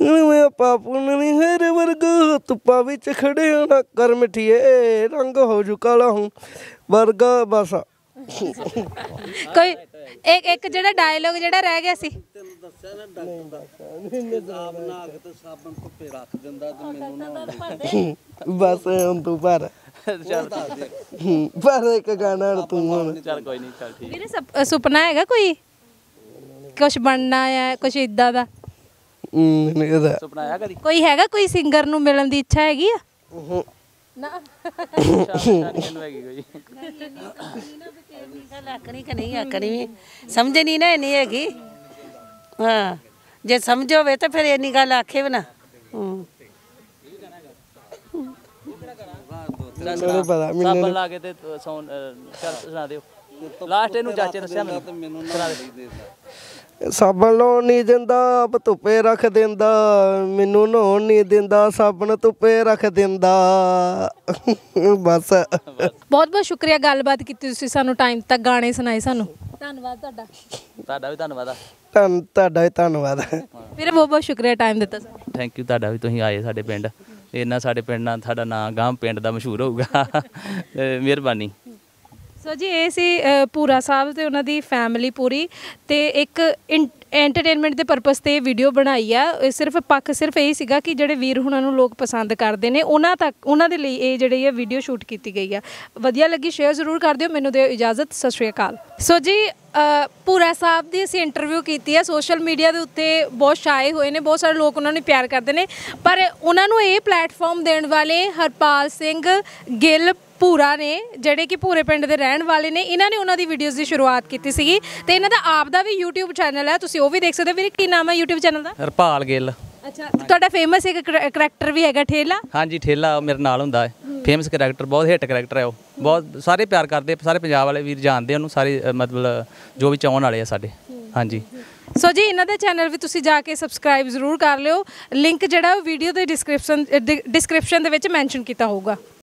ਹੁਣ ਮੈਂ ਪਾਪ ਪੁੰਨਦੀ, ਮੇਰੇ ਵਰਗਾ ਧੁੱਪਾਂ ਵਿੱਚ ਖੜਿਆ ਨਾ ਕਰ ਮਿੱਠੀਏ ਰੰਗ ਹੋ ਜੂ ਕਾਲਾ, ਹੁਣ ਵਰਗਾ ਬਸ। ਕੋਈ ਇੱਕ ਇੱਕ ਜਿਹੜਾ ਡਾਇਲੋਗ ਜਿਹੜਾ ਰਹਿ ਗਿਆ ਸੀ। ਬਸ ਹੁਣ ਤੂੰ ਪਰ ਚੱਲ ਪਰ ਇੱਕ ਗਾਣਾ ਹੁਣ ਤੂੰ ਹੁਣ। ਚੱਲ ਕੋਈ ਨਹੀਂ ਚੱਲ ਠੀਕ। ਵੀਰੇ ਸਪ- ਸੁਪਨਾ ਹੈਗਾ ਕੋਈ? ਕੁਝ ਬਣਨਾ ਆ ਕੁਝ ਇਦਾਂ ਦਾ? ਇਹਦਾ। ਸੁਪਨਾ ਆਇਆ ਕਦੀ? ਕੋਈ ਹੈਗਾ ਕੋਈ ਸਿੰਗਰ ਨੂੰ ਮਿਲਣ ਦੀ ਇੱਛਾ ਹੈਗੀ ਆ? ਨਾ। ਸ਼ਾਨ ਕਿੰਨੂੰ ਹੈਗੀ ਕੋਈ। ਗੱਲ ਆਖਣੀ ਕਿ ਨਹੀਂ ਆਖਣੀ? ਵੀ ਸਮਝ ਨਹੀਂ ਨਾ ਇੰਨੀ ਹੈਗੀ। ਹਾਂ ਜੇ ਸਮਝ ਹੋਵੇ ਤਾਂ ਫਿਰ ਇੰਨੀ ਗੱਲ ਆਖੇ ਵੀ ਨਾ। ਹੂੰ। ਮੈਨੂੰ ਨੀ ਪਤਾ ਮੈਨੂੰ ਸਾਬਣ ਲਾ ਕੇ ਤੇ ਸੌਣ ਦਿਓ। ਲਾਸਟ ਇਹਨੂੰ ਚਾਚੇ ਦੱਸਿਆ ਮੈਨੂੰ ਦੇ। ਸਾਬਣ ਲਾਉਣ ਨਹੀਂ ਦਿੰਦਾ ਆਪ ਧੁੱਪੇ ਰੱਖ ਦਿੰਦਾ ਮੈਨੂੰ ਨਹਾਉਣ ਨਹੀਂ ਦਿੰਦਾ ਸਾਬਣ ਧੁੱਪੇ ਰੱਖ ਦਿੰਦਾ। ਬਸ। ਬਹੁਤ ਬਹੁਤ ਸ਼ੁਕਰੀਆ ਗੱਲਬਾਤ ਕੀਤੀ ਤੁਸੀਂ ਸਾਨੂੰ ਟਾਈਮ ਤੱਕ ਗਾਣੇ ਸੁਣਾਏ ਸਾਨੂੰ। ਧੰਨਵਾਦ ਤੁਹਾਡਾ। ਤੁਹਾਡਾ ਵੀ ਧੰਨਵਾਦ ਆ। ਧੰਨ ਤੁਹਾਡਾ ਵੀ ਧੰਨਵਾਦ। ਵੀਰੇ ਬਹੁਤ ਬਹੁਤ ਸ਼ੁਕਰੀਆ ਟਾਈਮ ਦਿੱਤਾ ਸਾਨੂੰ। ਥੈਂਕ ਯੂ ਤੁਹਾਡਾ ਵੀ ਤੁਸੀਂ ਆਏ ਸਾਡੇ ਪਿੰਡ। ਇਹਨਾਂ ਸਾਡੇ ਪਿੰਡ ਨਾਲ ਤੁਹਾਡਾ ਨਾਂ ਗਾਂ ਪਿੰਡ ਦਾ ਮਸ਼ਹੂਰ ਹੋਊਗਾ। ਮਿਹਰਬਾਨੀ। ਸੋ ਜੀ ਇਹ ਸੀ ਅ, ਭੂਰਾ ਸਾਹਿਬ ਤੇ ਉਹਨਾਂ ਦੀ ਫੈਮਿਲੀ ਪੂਰੀ ਤੇ ਇੱਕ ਐਂਟਰਟੇਨਮੈਂਟ ਦੇ ਪਰਪਸ ਤੇ ਵੀਡੀਓ ਬਣਾਈ ਆ। ਇਹ ਸਿਰਫ ਪੱਖ ਸਿਰਫ ਇਹ ਸੀਗਾ ਕਿ ਜਿਹੜੇ ਵੀਰ ਹੁਣਾਂ ਨੂੰ ਲੋਕ ਪਸੰਦ ਕਰਦੇ ਨੇ ਉਹਨਾਂ ਤੱਕ ਉਹਨਾਂ ਦੇ ਲਈ ਇਹ ਜਿਹੜੀ ਆ ਵੀਡੀਓ ਸ਼ੂਟ ਕੀਤੀ ਗਈ ਆ। ਵਧੀਆ ਲੱਗੀ ਸ਼ੇਅਰ ਜ਼ਰੂਰ ਕਰ ਦਿਓ ਮੈਨੂੰ ਦਿਓ ਇਜਾਜ਼ਤ ਸਤਿ ਸ਼੍ਰੀ ਅਕਾਲ। ਸੋ ਜੀ ਅ, ਭੂਰਾ ਸਾਹਿਬ ਦੀ ਅਸੀਂ ਇੰਟਰਵਿਊ ਕੀਤੀ ਹੈ ਸੋਸ਼ਲ ਮੀਡੀਆ ਦੇ ਉੱਤੇ ਬਹੁਤ ਛਾਏ ਹੋਏ ਨੇ ਬਹੁਤ ਸਾਰੇ ਲੋਕ ਉਹਨਾਂ ਨੂੰ ਪਿਆਰ ਕਰਦੇ ਨੇ ਪਰ ਉਹਨਾਂ ਨੂੰ ਇਹ ਪਲੇਟਫਾਰਮ ਦੇਣ ਵਾਲੇ ਹਰਪਾਲ ਸਿੰਘ ਗਿੱਲ ਭੂਰਾ ਨੇ ਜਿਹੜੇ ਕਿ ਭੂਰੇ ਪਿੰਡ ਦੇ ਰਹਿਣ ਵਾਲੇ ਨੇ ਇਹਨਾਂ ਨੇ ਉਹਨਾਂ ਦੀ ਵੀਡੀਓਜ਼ ਦੀ ਸ਼ੁਰੂਆਤ ਕੀਤੀ ਸੀਗੀ। ਤੇ ਇਹਨਾਂ ਦਾ ਆਪ ਦਾ ਵੀ YouTube ਚੈਨਲ ਹੈ ਤੁਸੀਂ ਉਹ ਵੀ ਦੇਖ ਸਕਦੇ ਹੋ। ਵੀਰੇ ਕੀ ਨਾਮ ਹੈ YouTube ਚੈਨਲ ਦਾ? ਹਰਪਾਲ ਗਿੱਲ। ਅੱਛਾ ਤੁਹਾਡਾ ਫੇਮਸ ਇੱਕ ਕਰੈਕਟਰ ਵੀ ਹੈਗਾ ਠੇਲਾ? ਹਾਂਜੀ ਠੇਲਾ ਮੇਰੇ ਨਾਲ ਹੁੰਦਾ ਹੈ। ਫੇਮਸ ਕਰੈਕਟਰ ਬਹੁਤ ਹਿੱਟ ਕਰੈਕਟਰ ਹੈ ਉਹ। ਬਹੁਤ ਸਾਰੇ ਪਿਆਰ ਕਰਦੇ ਸਾਰੇ ਪੰਜਾਬ ਵਾਲੇ ਵੀਰ ਜਾਣਦੇ ਉਹਨੂੰ ਸਾਰੇ ਮਤਲਬ ਜੋ ਵੀ ਚਾਹਣ ਵਾਲੇ ਆ ਸਾਡੇ। ਹਾਂਜੀ। ਸੋ ਜੀ ਇਹਨਾਂ ਦੇ ਚੈਨਲ ਵੀ ਤੁਸੀਂ ਜਾ ਕੇ ਸਬਸਕ੍ਰਾਈਬ ਜ਼ਰੂਰ ਕਰ ਲਿਓ। ਲਿੰਕ ਜਿਹੜਾ ਉਹ ਵੀਡੀਓ ਦੇ ਡਿਸਕ੍ਰਿਪਸ਼ਨ ਡਿਸਕ੍ਰਿਪਸ਼ਨ ਦੇ ਵਿੱਚ ਮੈਂਸ਼ਨ ਕੀਤਾ ਹੋਊਗਾ।